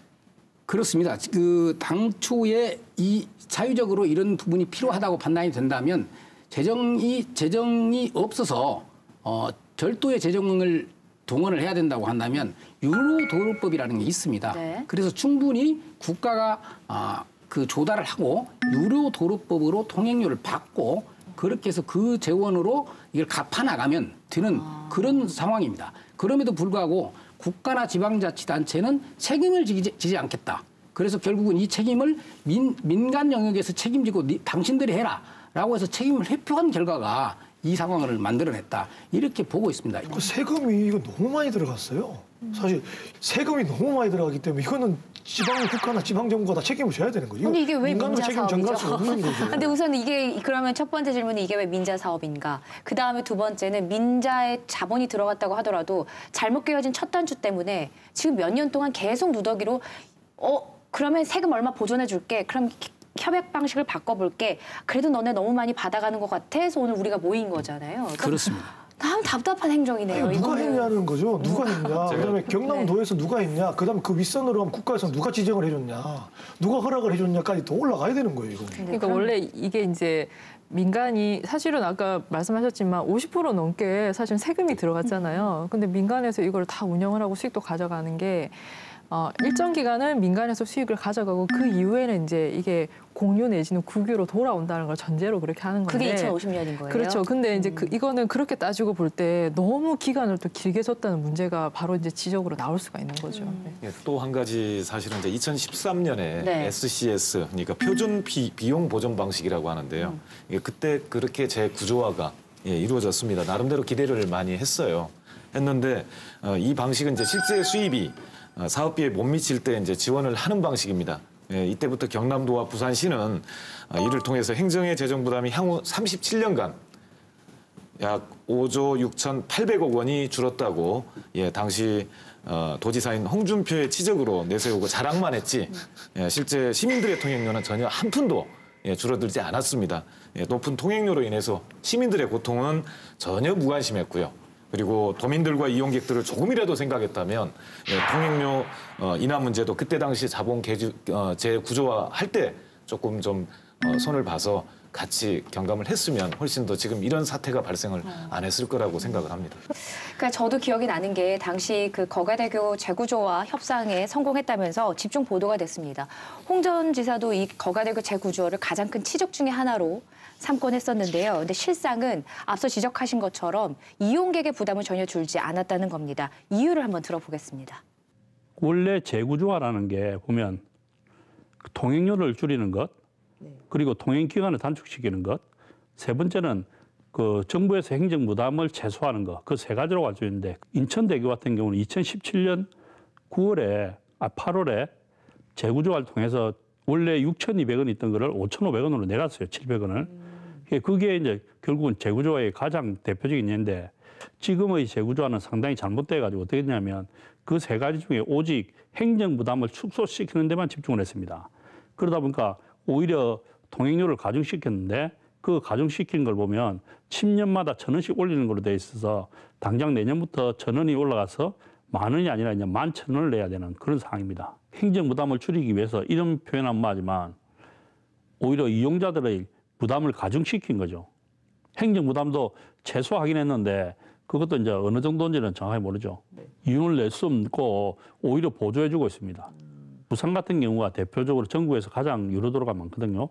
[SPEAKER 3] 그렇습니다. 그 당초에 이 사유적으로 이런 부분이 필요하다고 판단이 된다면 재정이 재정이 없어서 어 절도의 재정을 동원을 해야 된다고 한다면 유로 도로법이라는 게 있습니다.
[SPEAKER 1] 네.
[SPEAKER 3] 그래서 충분히 국가가 아, 그 조달을 하고 유료 도로법으로 통행료를 받고 그렇게 해서 그 재원으로 이걸 갚아 나가면 되는 그런 상황입니다. 그럼에도 불구하고 국가나 지방자치단체는 책임을 지지, 지지 않겠다. 그래서 결국은 이 책임을 민, 민간 영역에서 책임지고 니- 당신들이 해라 라고 해서 책임을 회피한 결과가 이 상황을 만들어냈다. 이렇게 보고 있습니다.
[SPEAKER 5] 그 세금이 이거 너무 많이 들어갔어요. 사실 세금이 너무 많이 들어가기 때문에 이거는 지방 국가나 지방 정부가 다 책임을 져야 되는 거죠.
[SPEAKER 1] 근데 이게 왜
[SPEAKER 5] 민간으로
[SPEAKER 1] 민자
[SPEAKER 5] 책임 전가할 수? 없는 거죠. [laughs]
[SPEAKER 1] 근데 우선 이게 그러면 첫 번째 질문이 이게 왜 민자 사업인가? 그 다음에 두 번째는 민자의 자본이 들어갔다고 하더라도 잘못 깨어진 첫 단추 때문에 지금 몇 년 동안 계속 누더기로 어 그러면 세금 얼마 보존해 줄게. 그럼 기- 협약 방식을 바꿔볼게. 그래도 너네 너무 많이 받아가는 것 같아서 오늘 우리가 모인 거잖아요.
[SPEAKER 3] 그렇습니다.
[SPEAKER 1] 참 답답한 행정이네요.
[SPEAKER 5] 아니, 누가
[SPEAKER 1] 이거는.
[SPEAKER 5] 했냐는 거죠. 누가 했냐. [laughs] 그다음에 경남도에서 누가 했냐. 그다음 그 윗선으로 하면 국가에서 누가 지정을 해줬냐. 누가 허락을 해줬냐까지 더 올라가야 되는 거예요. 이거.
[SPEAKER 4] 그러니까 원래 이게 이제 민간이 사실은 아까 말씀하셨지만 50% 넘게 사실 세금이 들어갔잖아요. 근데 민간에서 이걸 다 운영을 하고 수익도 가져가는 게 어, 일정 기간은 민간에서 수익을 가져가고 그 이후에는 이제 이게 공유 내지는 국유로 돌아온다는 걸 전제로 그렇게 하는 건데
[SPEAKER 1] 그게 2050년인 거예요.
[SPEAKER 4] 그렇죠. 근데 이제 그 이거는 그렇게 따지고 볼 때 너무 기간을 또 길게 줬다는 문제가 바로 이제 지적으로 나올 수가 있는 거죠. 네.
[SPEAKER 2] 또한 가지 사실은 이제 2013년에
[SPEAKER 1] 네.
[SPEAKER 2] SCS 그러니까 표준 비, 비용 보전 방식이라고 하는데요. 이게 그때 그렇게 재구조화가 예, 이루어졌습니다. 나름대로 기대를 많이 했어요. 했는데 어, 이 방식은 이제 실제 수입이 어, 사업비에 못 미칠 때 이제 지원을 하는 방식입니다. 예, 이때부터 경남도와 부산시는 어, 이를 통해서 행정의 재정 부담이 향후 37년간 약 5조 6,800억 원이 줄었다고 예 당시 어, 도지사인 홍준표의 치적으로 내세우고 자랑만 했지 예, 실제 시민들의 통행료는 전혀 한 푼도 예, 줄어들지 않았습니다. 예, 높은 통행료로 인해서 시민들의 고통은 전혀 무관심했고요. 그리고 도민들과 이용객들을 조금이라도 생각했다면 예, 통행료 어, 인하 문제도 그때 당시 자본 개주, 어, 재구조화 할 때 조금 좀 어, 손을 봐서 같이 경감을 했으면 훨씬 더 지금 이런 사태가 발생을 안 했을 거라고 생각을 합니다.
[SPEAKER 1] 그러니까 저도 기억이 나는 게 당시 그 거가대교 재구조화 협상에 성공했다면서 집중 보도가 됐습니다. 홍 전 지사도 이 거가대교 재구조를 가장 큰 치적 중의 하나로 삼곤 했었는데요. 근데 실상은 앞서 지적하신 것처럼 이용객의 부담은 전혀 줄지 않았다는 겁니다. 이유를 한번 들어보겠습니다.
[SPEAKER 10] 원래 재구조화라는 게 보면 그 통행료를 줄이는 것, 그리고 통행 기간을 단축시키는 것, 세 번째는 그 정부에서 행정 부담을 최소화하는 것, 그 세 가지로 가지고 있는데 인천대교 같은 경우는 2017년 9월에 아 8월에 재구조화를 통해서 원래 6,200원 있던 거를 5,500원으로 내렸어요. 700원을. 그게 이제 결국은 재구조화의 가장 대표적인 예인데 지금의 재구조화는 상당히 잘못돼 가지고 어떻게 했냐면 그 세 가지 중에 오직 행정 부담을 축소시키는 데만 집중을 했습니다. 그러다 보니까 오히려 통행료를 가중시켰는데 그 가중시킨 걸 보면 10년마다 천 원씩 올리는 걸로 돼 있어서 당장 내년부터 천 원이 올라가서 만 원이 아니라 이제 만 천 원을 내야 되는 그런 상황입니다. 행정 부담을 줄이기 위해서 이런 표현은 뭐하지만 오히려 이용자들의 부담을 가중시킨 거죠. 행정 부담도 최소화하긴 했는데 그것도 이제 어느 정도인지는 정확히 모르죠. 이윤을 낼 수 없고 오히려 보조해주고 있습니다. 부산 같은 경우가 대표적으로 전국에서 가장 유로도로가 많거든요.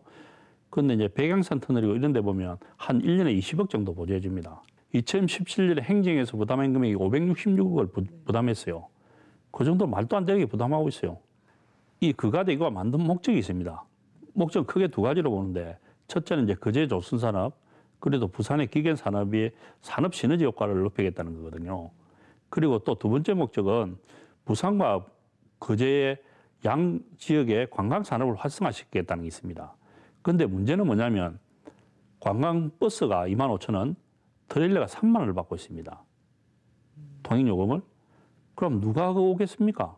[SPEAKER 10] 그런데 이제 백양산 터널이고 이런 데 보면 한 1년에 20억 정도 보조해 줍니다. 2017년에 행정에서 부담한 금액이 566억을 부, 부담했어요. 그 정도 말도 안 되게 부담하고 있어요. 이 그가대교가 만든 목적이 있습니다. 목적은 크게 두 가지로 보는데 첫째는 이제 거제 조선 산업 그래도 부산의 기계 산업이 산업 시너지 효과를 높이겠다는 거거든요. 그리고 또 두 번째 목적은 부산과 거제의 양 지역의 관광 산업을 활성화시키겠다는 게 있습니다. 그런데 문제는 뭐냐면 관광 버스가 2만 5천 원, 트레일러가 3만 원을 받고 있습니다. 통행 요금을? 그럼 누가 오겠습니까?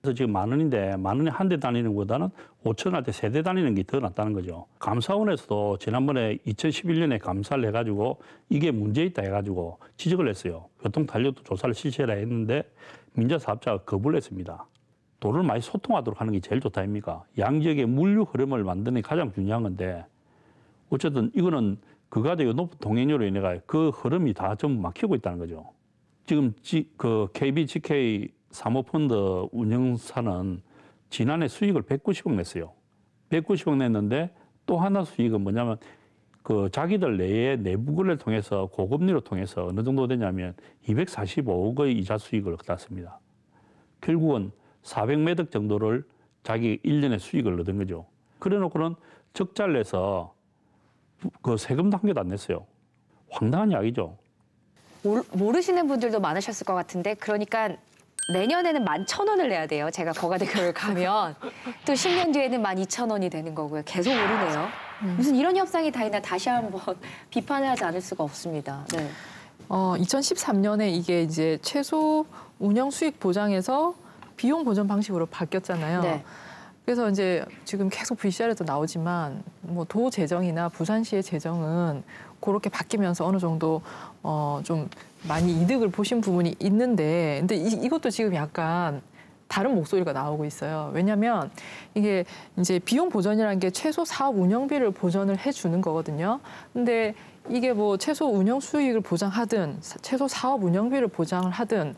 [SPEAKER 10] 그래서 지금 만 원인데 만 원에 한 대 다니는 것보다는 5천 원할 때 세 대 다니는 게 더 낫다는 거죠. 감사원에서도 지난번에 2011년에 감사를 해가지고 이게 문제 있다 해가지고 지적을 했어요. 교통 탄력도 조사를 실시해라 했는데 민자 사업자가 거부를 했습니다. 도를 많이 소통하도록 하는 게 제일 좋다 아닙니까? 양 지역의 물류 흐름을 만드는 게 가장 중요한 건데 어쨌든 이거는 그가대교 높은 동행료로 인해가 그 흐름이 다좀 막히고 있다는 거죠. 지금 지, 그 KB, GK 사모펀드 운영사는 지난해 수익을 190억 냈어요. 190억 냈는데 또 하나 수익은 뭐냐면 그 자기들 내에 내부 거래를 통해서 고금리로 통해서 어느 정도 되냐면 245억의 이자 수익을 얻었습니다. 결국은 400매덕 정도를 자기 1년의 수익을 얻은 거죠. 그래 놓고는 적자를 내서 그 세금도 한 개도 안 냈어요. 황당한 이야기죠.
[SPEAKER 1] 모르- 모르시는 분들도 많으셨을 것 같은데 그러니까 내년에는 만 천 원을 내야 돼요. 제가 거가대교를 가면 또 10년 뒤에는 만 이천 원이 되는 거고요. 계속 오르네요. 무슨 이런 협상이 다 있나 다시 한번 [laughs] 비판을 하지 않을 수가 없습니다. 네.
[SPEAKER 4] 어, 2013년에 이게 이제 최소 운영 수익 보장에서 비용 보전 방식으로 바뀌었잖아요.
[SPEAKER 1] 네.
[SPEAKER 4] 그래서 이제 지금 계속 VCR에도 나오지만 뭐 도 재정이나 부산시의 재정은 그렇게 바뀌면서 어느 정도 어 좀 많이 이득을 보신 부분이 있는데 근데 이, 이것도 지금 약간 다른 목소리가 나오고 있어요. 왜냐하면 이게 이제 비용 보전이라는 게 최소 사업 운영비를 보전을 해주는 거거든요. 근데 이게 뭐 최소 운영 수익을 보장하든 사- 최소 사업 운영비를 보장을 하든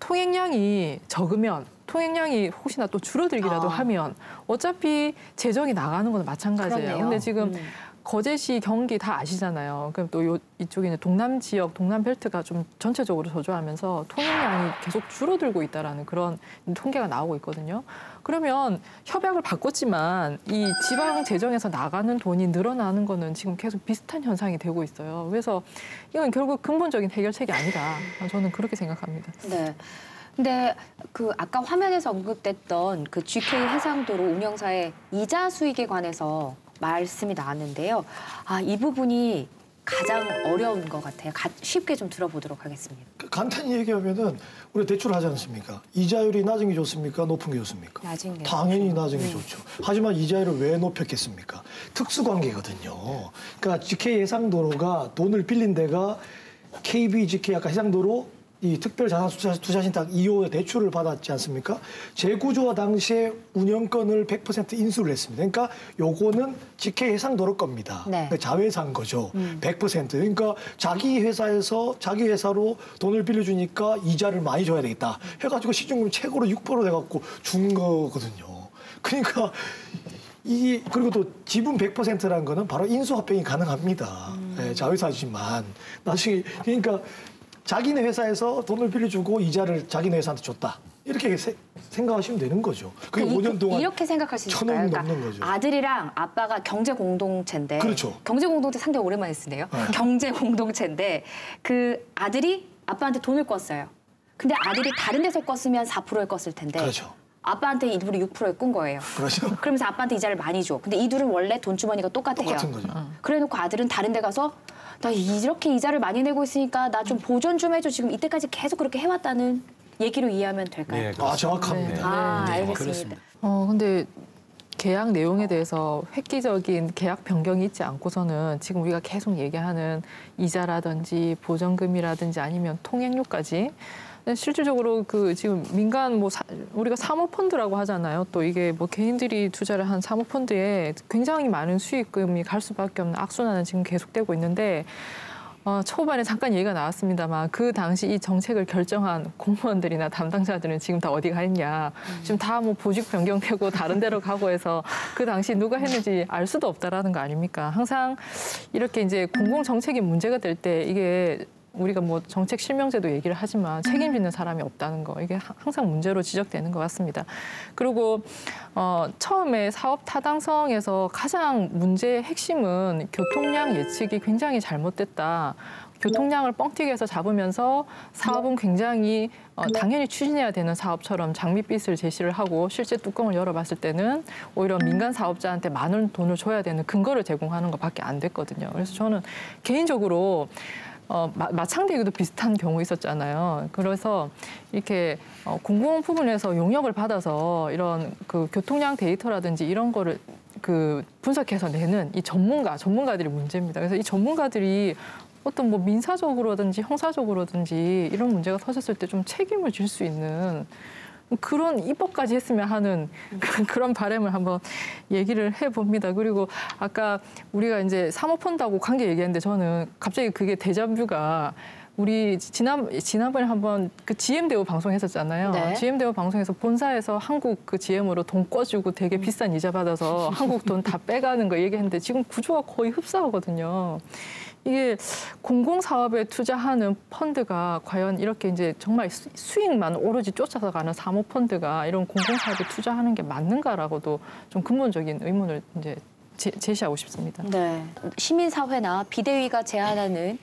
[SPEAKER 4] 통행량이 적으면 통행량이 혹시나 또 줄어들기라도
[SPEAKER 1] 아.
[SPEAKER 4] 하면 어차피 재정이 나가는 건 마찬가지예요.
[SPEAKER 1] 그렇네요.
[SPEAKER 4] 근데 지금
[SPEAKER 1] 음.
[SPEAKER 4] 거제시 경기 다 아시잖아요. 그럼 또 요, 이쪽에 이제 동남 지역, 동남 벨트가 좀 전체적으로 저조하면서 통행량이 계속 줄어들고 있다라는 그런 통계가 나오고 있거든요. 그러면 협약을 바꿨지만 이 지방 재정에서 나가는 돈이 늘어나는 거는 지금 계속 비슷한 현상이 되고 있어요. 그래서 이건 결국 근본적인 해결책이 아니다. 저는 그렇게 생각합니다.
[SPEAKER 1] 네. 근데 그 아까 화면에서 언급됐던 그 GK 해상도로 운영사의 이자 수익에 관해서 말씀이 나왔는데요. 아, 이 부분이 가장 어려운 것 같아요. 가- 쉽게 좀 들어보도록 하겠습니다.
[SPEAKER 5] 그 간단히 얘기하면은 우리 대출을 하지 않습니까? 이자율이 낮은 게 좋습니까? 높은 게 좋습니까?
[SPEAKER 1] 낮은 게
[SPEAKER 5] 당연히 낮은 게
[SPEAKER 1] 네.
[SPEAKER 5] 좋죠. 하지만 이자율을 왜 높였겠습니까? 특수관계거든요. 그러니까 GK 해상도로가 돈을 빌린 데가 KB GK 아까 해상도로 이 특별자산투자신탁 2호 대출을 받았지 않습니까? 재구조와 당시에 운영권을 100% 인수를 했습니다. 그러니까 요거는 GK 해상도로 겁니다.
[SPEAKER 1] 네.
[SPEAKER 5] 그러니까 자회사인 거죠.
[SPEAKER 1] 음.
[SPEAKER 5] 100%. 그러니까 자기 회사에서 자기 회사로 돈을 빌려주니까 이자를 많이 줘야 되겠다. 해가지고 시중금 최고로 6% 돼갖고 준 거거든요. 그러니까 이 그리고 또 지분 100%라는 거는 바로 인수합병이 가능합니다. 예, 자회사지만 나중에 그러니까 자기네 회사에서 돈을 빌려주고 이자를 자기네 회사한테 줬다. 이렇게 세- 생각하시면 되는 거죠. 그게
[SPEAKER 1] 그러니까
[SPEAKER 5] 5년 동안
[SPEAKER 1] 이렇게 생각할
[SPEAKER 5] 수천
[SPEAKER 1] 있을까요? 그러니까
[SPEAKER 5] 거죠.
[SPEAKER 1] 아들이랑 아빠가 경제 공동체인데
[SPEAKER 5] 그렇죠.
[SPEAKER 1] 경제 공동체 상당히 오랜만에 쓰네요.
[SPEAKER 5] 네.
[SPEAKER 1] 경제 공동체인데 그 아들이 아빠한테 돈을 꿨어요. 근데 아들이 다른 데서 꿨으면 4%에 꿨을 텐데
[SPEAKER 5] 그렇죠.
[SPEAKER 1] 아빠한테 일부러 6%에 꾼 거예요.
[SPEAKER 5] 그렇죠. [laughs]
[SPEAKER 1] 그러면서 아빠한테 이자를 많이 줘. 근데 이 둘은 원래 돈 주머니가 똑같아요.
[SPEAKER 5] 똑같은 거죠.
[SPEAKER 1] 그래 놓고 아들은 다른 데 가서 나 이렇게 이자를 많이 내고 있으니까 나 좀 보존 좀 해줘. 지금 이때까지 계속 그렇게 해왔다는 얘기로 이해하면 될까요?
[SPEAKER 2] 네,
[SPEAKER 5] 아 정확합니다.
[SPEAKER 1] 아,
[SPEAKER 2] 네,
[SPEAKER 1] 알겠습니다.
[SPEAKER 3] 그렇습니다.
[SPEAKER 4] 어 근데 계약 내용에 대해서 획기적인 계약 변경이 있지 않고서는 지금 우리가 계속 얘기하는 이자라든지 보전금이라든지 아니면 통행료까지 실질적으로 그 지금 민간 뭐 사, 우리가 사모펀드라고 하잖아요. 또 이게 뭐 개인들이 투자를 한 사모펀드에 굉장히 많은 수익금이 갈 수밖에 없는 악순환은 지금 계속되고 있는데 어, 초반에 잠깐 얘기가 나왔습니다만 그 당시 이 정책을 결정한 공무원들이나 담당자들은 지금 다 어디 가 있냐. 지금 다 뭐 보직 변경되고 다른 데로 가고 해서 그 당시 누가 했는지 알 수도 없다라는 거 아닙니까? 항상 이렇게 이제 공공 정책이 문제가 될 때 이게 우리가 뭐 정책 실명제도 얘기를 하지만 책임지는 사람이 없다는 거 이게 하- 항상 문제로 지적되는 것 같습니다. 그리고 어, 처음에 사업 타당성에서 가장 문제의 핵심은 교통량 예측이 굉장히 잘못됐다. 교통량을 뻥튀기 해서 잡으면서 사업은 굉장히 어, 당연히 추진해야 되는 사업처럼 장밋빛을 제시를 하고 실제 뚜껑을 열어봤을 때는 오히려 민간 사업자한테 많은 돈을 줘야 되는 근거를 제공하는 것밖에 안 됐거든요. 그래서 저는 개인적으로 어, 마, 마창대교도 비슷한 경우 있었잖아요. 그래서 이렇게 어, 공공 부분에서 용역을 받아서 이런 그 교통량 데이터라든지 이런 거를 그 분석해서 내는 이 전문가, 전문가들이 문제입니다. 그래서 이 전문가들이 어떤 뭐 민사적으로든지 형사적으로든지 이런 문제가 터졌을 때 좀 책임을 질 수 있는 그런 입법까지 했으면 하는 [laughs] 그런 바람을 한번 얘기를 해봅니다. 그리고 아까 우리가 이제 사모펀드하고 관계 얘기했는데 저는 갑자기 그게 데자뷰가 우리 지난 지난번에 한번 그 GM 대우 방송했었잖아요.
[SPEAKER 1] 네.
[SPEAKER 4] GM 대우 방송에서 본사에서 한국 그 GM으로 돈 꿔주고 되게 비싼 이자 받아서 [laughs] 한국 돈 다 빼가는 거 얘기했는데 지금 구조가 거의 흡사하거든요. 이게 공공 사업에 투자하는 펀드가 과연 이렇게 이제 정말 수- 수익만 오로지 쫓아서 가는 사모 펀드가 이런 공공 사업에 투자하는 게 맞는가라고도 좀 근본적인 의문을 이제 제, 제시하고 싶습니다.
[SPEAKER 1] 네. 시민사회나 비대위가 제안하는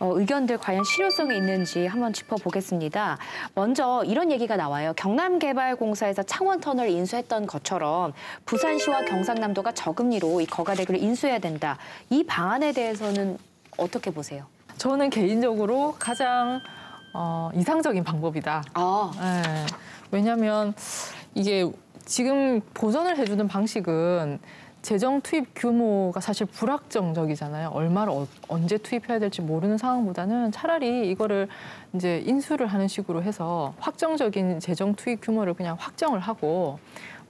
[SPEAKER 1] 어, 의견들 과연 실효성이 있는지 한번 짚어보겠습니다. 먼저 이런 얘기가 나와요. 경남개발공사에서 창원터널 인수했던 것처럼 부산시와 경상남도가 저금리로 이 거가대교를 인수해야 된다. 이 방안에 대해서는 어떻게 보세요?
[SPEAKER 4] 저는 개인적으로 가장 어, 이상적인 방법이다.
[SPEAKER 1] 아,
[SPEAKER 4] 예. 왜냐하면 이게 지금 보전을 해주는 방식은 재정 투입 규모가 사실 불확정적이잖아요. 얼마를 어- 언제 투입해야 될지 모르는 상황보다는 차라리 이거를 이제 인수를 하는 식으로 해서 확정적인 재정 투입 규모를 그냥 확정을 하고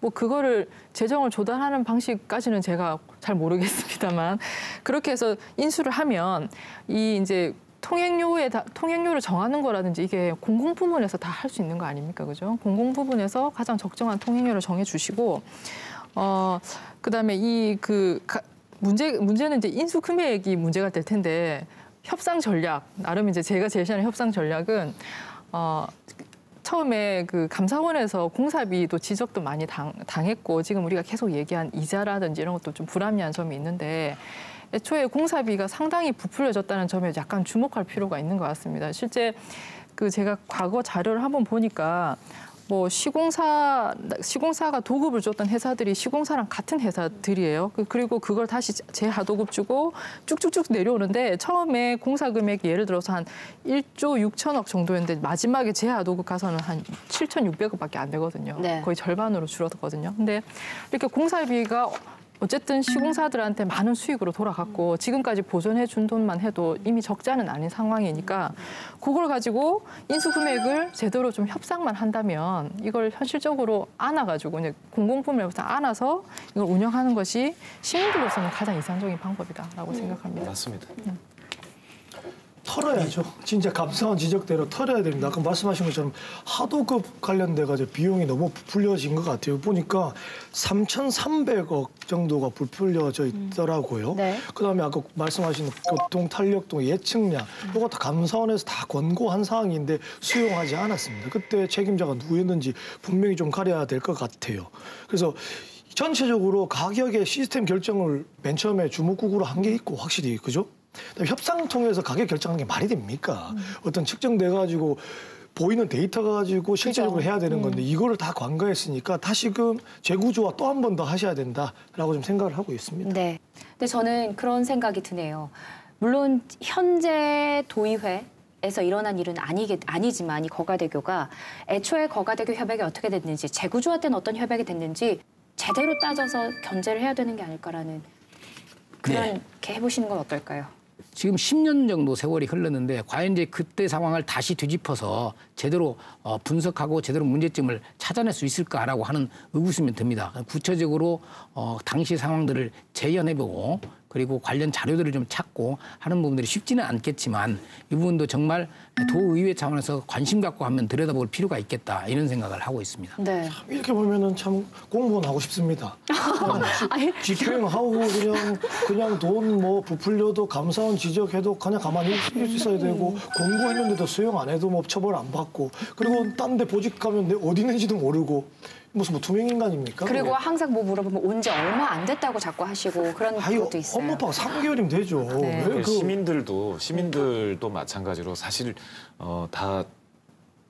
[SPEAKER 4] 뭐 그거를 재정을 조달하는 방식까지는 제가 잘 모르겠습니다만 [laughs] 그렇게 해서 인수를 하면 이 이제 통행료에 다, 통행료를 정하는 거라든지 이게 공공 부문에서 다 할 수 있는 거 아닙니까, 그죠? 공공 부분에서 가장 적정한 통행료를 정해 주시고 어 그다음에 이 그 문제 문제는 이제 인수 금액이 문제가 될 텐데 협상 전략 나름 이제 제가 제시하는 협상 전략은 어 처음에 그 감사원에서 공사비도 지적도 많이 당, 당했고 지금 우리가 계속 얘기한 이자라든지 이런 것도 좀 불합리한 점이 있는데 애초에 공사비가 상당히 부풀려졌다는 점에 약간 주목할 필요가 있는 것 같습니다. 실제 그 제가 과거 자료를 한번 보니까 뭐 시공사 시공사가 도급을 줬던 회사들이 시공사랑 같은 회사들이에요. 그- 그리고 그걸 다시 재하도급 주고 쭉쭉쭉 내려오는데 처음에 공사 금액이 예를 들어서 한 1조 6천억 정도였는데 마지막에 재하도급 가서는 한 7,600억밖에 안 되거든요.
[SPEAKER 1] 네.
[SPEAKER 4] 거의 절반으로 줄어들거든요. 근데 이렇게 공사비가 어쨌든 시공사들한테 많은 수익으로 돌아갔고 지금까지 보존해 준 돈만 해도 이미 적자는 아닌 상황이니까 그걸 가지고 인수 금액을 제대로 좀 협상만 한다면 이걸 현실적으로 안아가지고 이제 공공부문에서 안아서 이걸 운영하는 것이 시민들로서는 가장 이상적인 방법이다라고 생각합니다.
[SPEAKER 2] 맞습니다.
[SPEAKER 5] 털어야죠. 진짜 감사원 지적대로 털어야 됩니다. 아까 말씀하신 것처럼 하도급 관련돼 가지고 비용이 너무 부풀려진 것 같아요. 보니까 3,300억 정도가 부풀려져 있더라고요.
[SPEAKER 1] 네.
[SPEAKER 5] 그다음에 아까 말씀하신 교통 탄력도 예측량 이거 다 감사원에서 다 권고한 사항인데 수용하지 않았습니다. 그때 책임자가 누구였는지 분명히 좀 가려야 될 것 같아요. 그래서 전체적으로 가격의 시스템 결정을 맨 처음에 주무국으로 한 게 있고 확실히 그죠? 그다음에 협상 통해서 가격 결정하는 게 말이 됩니까? 어떤 측정돼 가지고 보이는 데이터 가지고 실제적으로 해야 되는 건데 이거를 다 관가했으니까 다시금 재구조화 또 한 번 더 하셔야 된다라고 좀 생각을 하고 있습니다.
[SPEAKER 1] 네. 근데 저는 그런 생각이 드네요. 물론 현재 도의회 에서 일어난 일은 아니게, 아니지만 이 거가대교가 애초에 거가대교 협약이 어떻게 됐는지 재구조화 때는 어떤 협약이 됐는지 제대로 따져서 견제를 해야 되는 게 아닐까라는 그렇게 해보시는 건 어떨까요?
[SPEAKER 3] 지금 10년 정도 세월이 흘렀는데 과연 이제 그때 상황을 다시 뒤집어서 제대로 어, 분석하고 제대로 문제점을 찾아낼 수 있을까라고 하는 의구심이 듭니다. 구체적으로 어, 당시 상황들을 재현해보고 그리고 관련 자료들을 좀 찾고 하는 부분들이 쉽지는 않겠지만 이 부분도 정말 도의회 차원에서 관심 갖고 한번 들여다볼 필요가 있겠다 이런 생각을 하고 있습니다.
[SPEAKER 1] 네.
[SPEAKER 5] 이렇게 보면은 참 공무원 하고 싶습니다. [laughs] 집행하고 그냥 그냥 돈 뭐 부풀려도 감사원 지적해도 그냥 가만히 있어야 되고 공고했는데도 수용 안 해도 뭐 처벌 안 받고 그리고 딴 데 보직 가면 내 어디 있는지도 모르고 무슨 뭐 투명 인간입니까?
[SPEAKER 1] 그리고 항상 뭐 물어보면 온 지 얼마 안 됐다고 자꾸 하시고 그런
[SPEAKER 5] 아유
[SPEAKER 1] 것도 있어요.
[SPEAKER 5] 업무파가 3개월이면 되죠.
[SPEAKER 1] 네.
[SPEAKER 5] 왜그그
[SPEAKER 2] 시민들도 시민들도 마찬가지로 사실 어, 다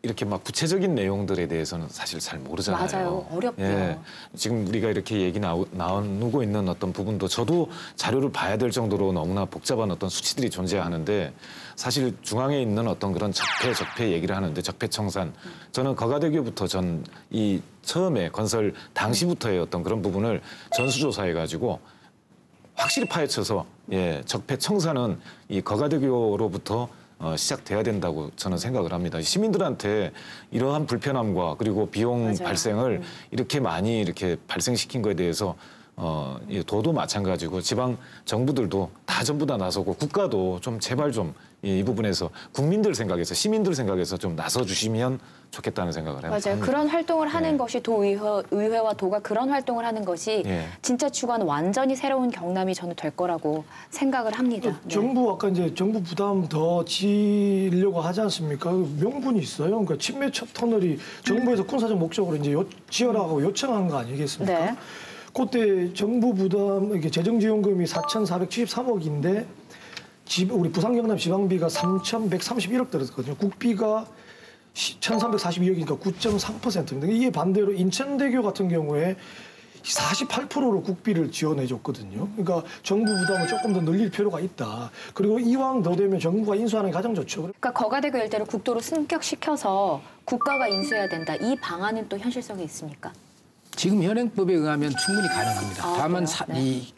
[SPEAKER 2] 이렇게 막 구체적인 내용들에 대해서는 사실 잘 모르잖아요.
[SPEAKER 1] 맞아요. 어렵고요.
[SPEAKER 2] 예. 지금 우리가 이렇게 얘기 나오, 나누고 있는 어떤 부분도 저도 자료를 봐야 될 정도로 너무나 복잡한 어떤 수치들이 존재하는데 사실 중앙에 있는 어떤 그런 적폐 적폐 얘기를 하는데 적폐 청산 저는 거가대교부터 전 이 처음에 건설 당시부터의 어떤 그런 부분을 전수조사해 가지고 확실히 파헤쳐서 예 적폐 청산은 이 거가대교로부터 어, 시작돼야 된다고 저는 생각을 합니다. 시민들한테 이러한 불편함과 그리고 비용
[SPEAKER 1] 맞아요.
[SPEAKER 2] 발생을 이렇게 많이 이렇게 발생시킨 거에 대해서 어, 이 도도 마찬가지고 지방 정부들도 다 전부 다 나서고 국가도 좀 제발 좀이 부분에서 국민들 생각에서 시민들 생각에서 좀 나서 주시면 좋겠다는 생각을 해요.
[SPEAKER 1] 맞아요. 그런 활동을 하는
[SPEAKER 2] 네.
[SPEAKER 1] 것이 도의회, 의회와 도가 그런 활동을 하는 것이
[SPEAKER 2] 예.
[SPEAKER 1] 진짜 주관 완전히 새로운 경남이 저는 될 거라고 생각을 합니다. 네.
[SPEAKER 5] 정부 아까 이제 정부 부담 더 지려고 하지 않습니까? 명분이 있어요. 그러니까 친매 첫 터널이 정부에서 군사적 목적으로 이제 요, 지어라고 요청한 거 아니겠습니까?
[SPEAKER 1] 네.
[SPEAKER 5] 그때 정부 부담 이게 재정 지원금이 4,473억인데 집 우리 부산 경남 지방비가 3,131억 들었거든요. 국비가 1,342억이니까 9.3%입니다. 이게 반대로 인천대교 같은 경우에 48%로 국비를 지원해 줬거든요. 그러니까 정부 부담을 조금 더 늘릴 필요가 있다. 그리고 이왕 더 되면 정부가 인수하는 게 가장 좋죠.
[SPEAKER 1] 그러니까 거가대교 일대를 국도로 승격시켜서 국가가 인수해야 된다. 이 방안은 또 현실성이 있습니까?
[SPEAKER 3] 지금 현행법에 의하면 충분히 가능합니다.
[SPEAKER 1] 아,
[SPEAKER 3] 다만? 사-
[SPEAKER 1] 네.
[SPEAKER 3] 이,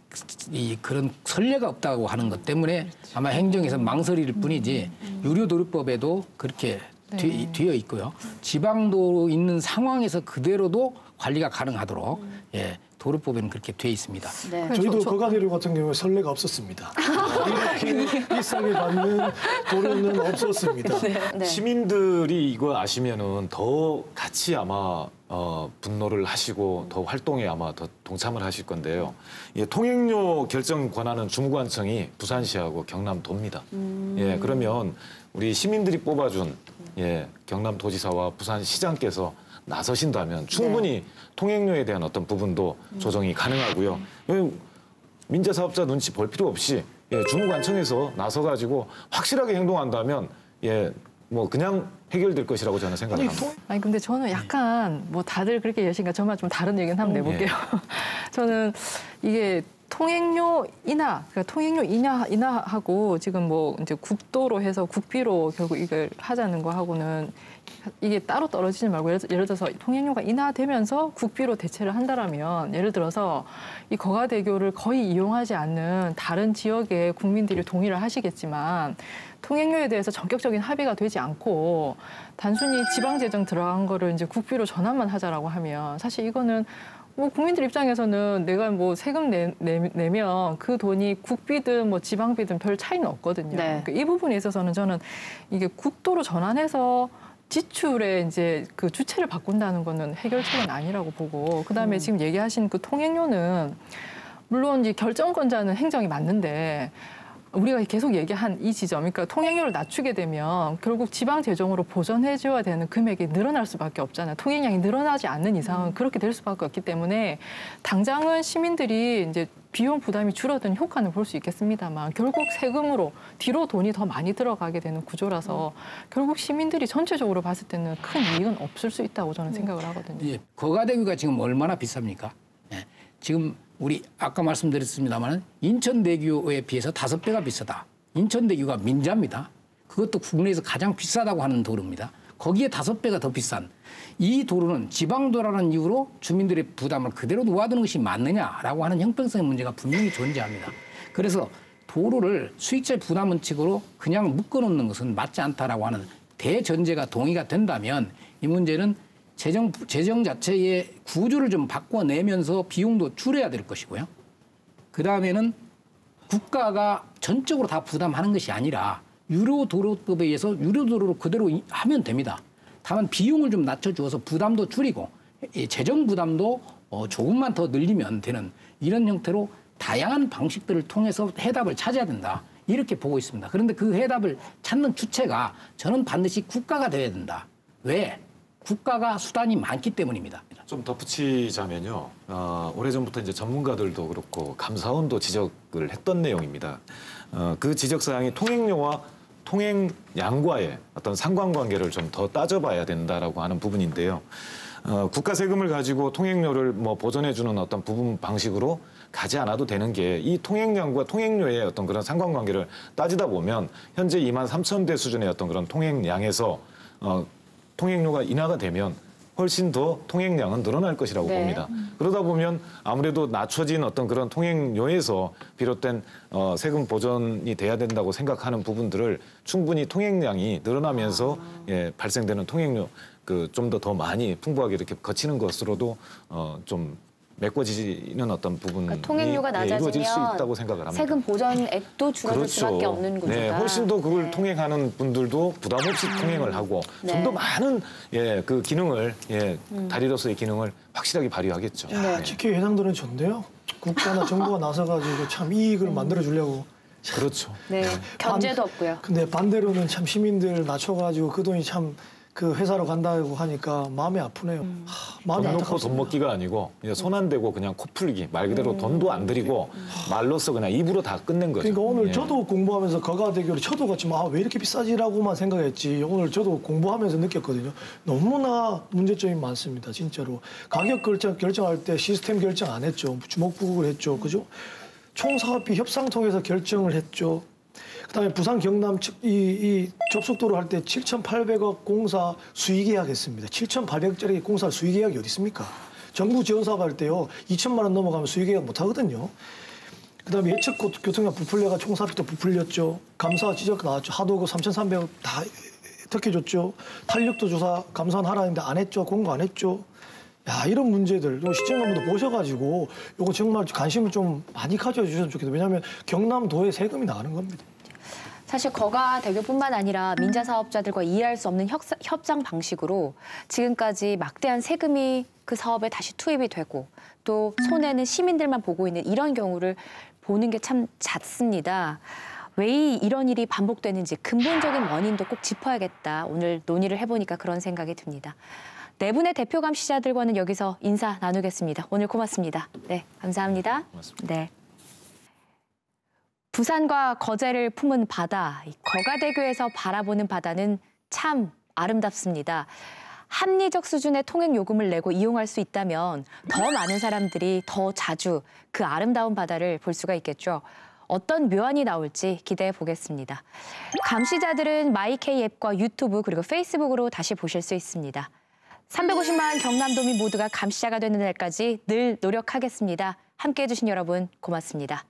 [SPEAKER 3] 이 그런 선례가 없다고 하는 것 때문에 아마 행정에서 망설일 뿐이지 유료도로법에도 그렇게 뒤, 되어 있고요. 지방도로 있는 상황에서 그대로도 관리가 가능하도록 예, 도로법에는 그렇게 되어 있습니다.
[SPEAKER 1] 네.
[SPEAKER 5] 저희도
[SPEAKER 4] 저- 저-
[SPEAKER 5] 거가대료 같은 경우에 선례가 없었습니다. [laughs] 이렇게 비싸게 받는 도로는 없었습니다.
[SPEAKER 1] 네.
[SPEAKER 2] 시민들이 이거 아시면은 더 같이 아마 어, 분노를 하시고 더 활동에 아마 더 동참을 하실 건데요. 예, 통행료 결정 권한은 주무관청이 부산시하고 경남도입니다. 예, 그러면 우리 시민들이 뽑아준 예, 경남도지사와 부산시장께서 나서신다면 충분히 통행료에 대한 어떤 부분도 조정이 가능하고요. 예, 민자 사업자 눈치 볼 필요 없이 예, 주무관청에서 나서가지고 확실하게 행동한다면 예, 뭐 그냥 해결될 것이라고 저는 생각을
[SPEAKER 5] 아니,
[SPEAKER 2] 합니다.
[SPEAKER 5] 통-
[SPEAKER 4] 아니 근데 저는 약간 뭐 다들 그렇게 여신가 저만 좀 다른 얘기는 한번 내볼게요. [laughs] 저는 이게 통행료 인하, 그러니까 통행료 인하 인하하고 지금 뭐 이제 국도로 해서 국비로 결국 이걸 하자는 거 하고는 이게 따로 떨어지지 말고 예를, 예를 들어서 통행료가 인하되면서 국비로 대체를 한다라면 예를 들어서 이 거가대교를 거의 이용하지 않는 다른 지역의 국민들이 동의를 하시겠지만 통행료에 대해서 전격적인 합의가 되지 않고 단순히 지방 재정 들어간 거를 이제 국비로 전환만 하자라고 하면 사실 이거는 뭐 국민들 입장에서는 내가 뭐 세금 내, 내, 내 면 그 돈이 국비든 뭐 지방비든 별 차이는 없거든요.
[SPEAKER 1] 네.
[SPEAKER 4] 그러니까 이 부분에 있어서는 저는 이게 국도로 전환해서 지출에 이제 그 주체를 바꾼다는 거는 해결책은 아니라고 보고 그다음에 지금 얘기하신 그 통행료는 물론 이제 결정권자는 행정이 맞는데 우리가 계속 얘기한 이 지점, 그러니까 통행료를 낮추게 되면 결국 지방 재정으로 보전해줘야 되는 금액이 늘어날 수밖에 없잖아요. 통행량이 늘어나지 않는 이상은 그렇게 될 수밖에 없기 때문에 당장은 시민들이 이제 비용 부담이 줄어든 효과는 볼 수 있겠습니다만 결국 세금으로 뒤로 돈이 더 많이 들어가게 되는 구조라서 결국 시민들이 전체적으로 봤을 때는 큰 이익은 없을 수 있다고 저는 생각을 하거든요.
[SPEAKER 3] 예, 거가대교가 지금 얼마나 비쌉니까? 예, 지금 우리 아까 말씀드렸습니다만 인천 대교에 비해서 다섯 배가 비싸다. 인천 대교가 민자입니다. 그것도 국내에서 가장 비싸다고 하는 도로입니다. 거기에 다섯 배가 더 비싼 이 도로는 지방도라는 이유로 주민들의 부담을 그대로 놓아두는 것이 맞느냐라고 하는 형평성 문제가 분명히 존재합니다. 그래서 도로를 수익자 부담 원칙으로 그냥 묶어놓는 것은 맞지 않다라고 하는 대전제가 동의가 된다면 이 문제는 재정 재정 자체의 구조를 좀 바꿔내면서 비용도 줄여야 될 것이고요. 그 다음에는 국가가 전적으로 다 부담하는 것이 아니라 유료 도로법에 의해서 유료 도로로 그대로 이- 하면 됩니다. 다만 비용을 좀 낮춰주어서 부담도 줄이고 이 재정 부담도 어, 조금만 더 늘리면 되는 이런 형태로 다양한 방식들을 통해서 해답을 찾아야 된다. 이렇게 보고 있습니다. 그런데 그 해답을 찾는 주체가 저는 반드시 국가가 돼야 된다. 왜? 국가가 수단이 많기 때문입니다.
[SPEAKER 2] 좀 덧붙이자면요. 어, 오래전부터 이제 전문가들도 그렇고 감사원도 지적을 했던 내용입니다. 어, 그 지적 사항이 통행료와 통행량과의 어떤 상관관계를 좀 더 따져봐야 된다라고 하는 부분인데요. 어, 국가 세금을 가지고 통행료를 뭐 보전해주는 어떤 부분 방식으로 가지 않아도 되는 게 이 통행량과 통행료의 어떤 그런 상관관계를 따지다 보면 현재 2만 3천 대 수준의 어떤 그런 통행량에서 어, 통행료가 인하가 되면 훨씬 더 통행량은 늘어날 것이라고
[SPEAKER 1] 네.
[SPEAKER 2] 봅니다. 그러다 보면 아무래도 낮춰진 어떤 그런 통행료에서 비롯된 어, 세금 보전이 돼야 된다고 생각하는 부분들을 충분히 통행량이 늘어나면서 예, 발생되는 통행료 그좀더더 많이 풍부하게 이렇게 거치는 것으로도 어, 좀 메꿔지는 어떤 부분이
[SPEAKER 1] 그러니까 통행료가
[SPEAKER 2] 예, 이루어질 수
[SPEAKER 1] 낮아지면
[SPEAKER 2] 있다고 생각을 합니다.
[SPEAKER 1] 세금 보전액도 줄어들 수밖에 없는 구조다.
[SPEAKER 2] 네, 훨씬 더 그걸
[SPEAKER 1] 네.
[SPEAKER 2] 통행하는 분들도 부담 없이 통행을 하고
[SPEAKER 1] 네.
[SPEAKER 2] 좀더 많은 예, 그 기능을 예, 다리로서의 기능을 확실하게 발휘하겠죠.
[SPEAKER 1] 네.
[SPEAKER 5] 야, 직계 예상들은 좋네요. 국가나 정부가 나서가지고 참 이익을 만들어 주려고.
[SPEAKER 2] 그렇죠.
[SPEAKER 1] 네, 견제도 없고요.
[SPEAKER 5] 근데 반대로는 참 시민들 낮춰가지고 그 돈이 참 그 회사로 간다고 하니까 마음이 아프네요.
[SPEAKER 1] 음.
[SPEAKER 5] 하, 마음이
[SPEAKER 2] 돈 놓고 돈. 먹기가 아니고 손 안 대고 그냥 코 풀기 말 그대로 돈도 안 들이고 말로써 그냥 입으로 다 끝낸 거죠.
[SPEAKER 5] 그러니까 오늘
[SPEAKER 2] 예.
[SPEAKER 5] 저도 공부하면서 거가대교를 저도 같지만 아, 왜 이렇게 비싸지라고만 생각했지 오늘 저도 공부하면서 느꼈거든요. 너무나 문제점이 많습니다. 진짜로 가격 결정 결정할 때 시스템 결정 안 했죠. 주먹부국을 했죠. 그죠? 총사업비 협상 통해서 결정을 했죠. 그다음에 부산 경남 측 이, 이 접속도로 할 때 7,800억 공사 수의 계약했습니다. 7,800억짜리 공사 수의 계약이 어디 있습니까? 정부 지원 사업 할 때요 2천만 원 넘어가면 수의 계약 못 하거든요. 그다음에 예측 고- 교통량 부풀려가 총사비도 부풀렸죠. 감사 지적 나왔죠. 하도급 3,300억 다 특혜줬죠. 탄력도 조사 감사원 하라는데 안 했죠. 공고 안 했죠. 야 이런 문제들 요 시청자분도 보셔가지고 요거 정말 관심을 좀 많이 가져주셨으면 좋겠어요. 왜냐하면 경남도에 세금이 나가는 겁니다.
[SPEAKER 1] 사실 거가 대교뿐만 아니라 민자 사업자들과 이해할 수 없는 협사- 협상 방식으로 지금까지 막대한 세금이 그 사업에 다시 투입이 되고 또 손해는 시민들만 보고 있는 이런 경우를 보는 게 참 잦습니다. 왜 이- 이런 일이 반복되는지 근본적인 원인도 꼭 짚어야겠다. 오늘 논의를 해보니까 그런 생각이 듭니다. 네 분의 대표 감시자들과는 여기서 인사 나누겠습니다. 오늘 고맙습니다. 네, 감사합니다.
[SPEAKER 2] 고맙습니다.
[SPEAKER 1] 네. 부산과 거제를 품은 바다, 이 거가대교에서 바라보는 바다는 참 아름답습니다. 합리적 수준의 통행 요금을 내고 이용할 수 있다면 더 많은 사람들이 더 자주 그 아름다운 바다를 볼 수가 있겠죠. 어떤 묘안이 나올지 기대해 보겠습니다. 감시자들은 마이케이 앱과 유튜브 그리고 페이스북으로 다시 보실 수 있습니다. 350만 경남도민 모두가 감시자가 되는 날까지 늘 노력하겠습니다. 함께해 주신 여러분 고맙습니다.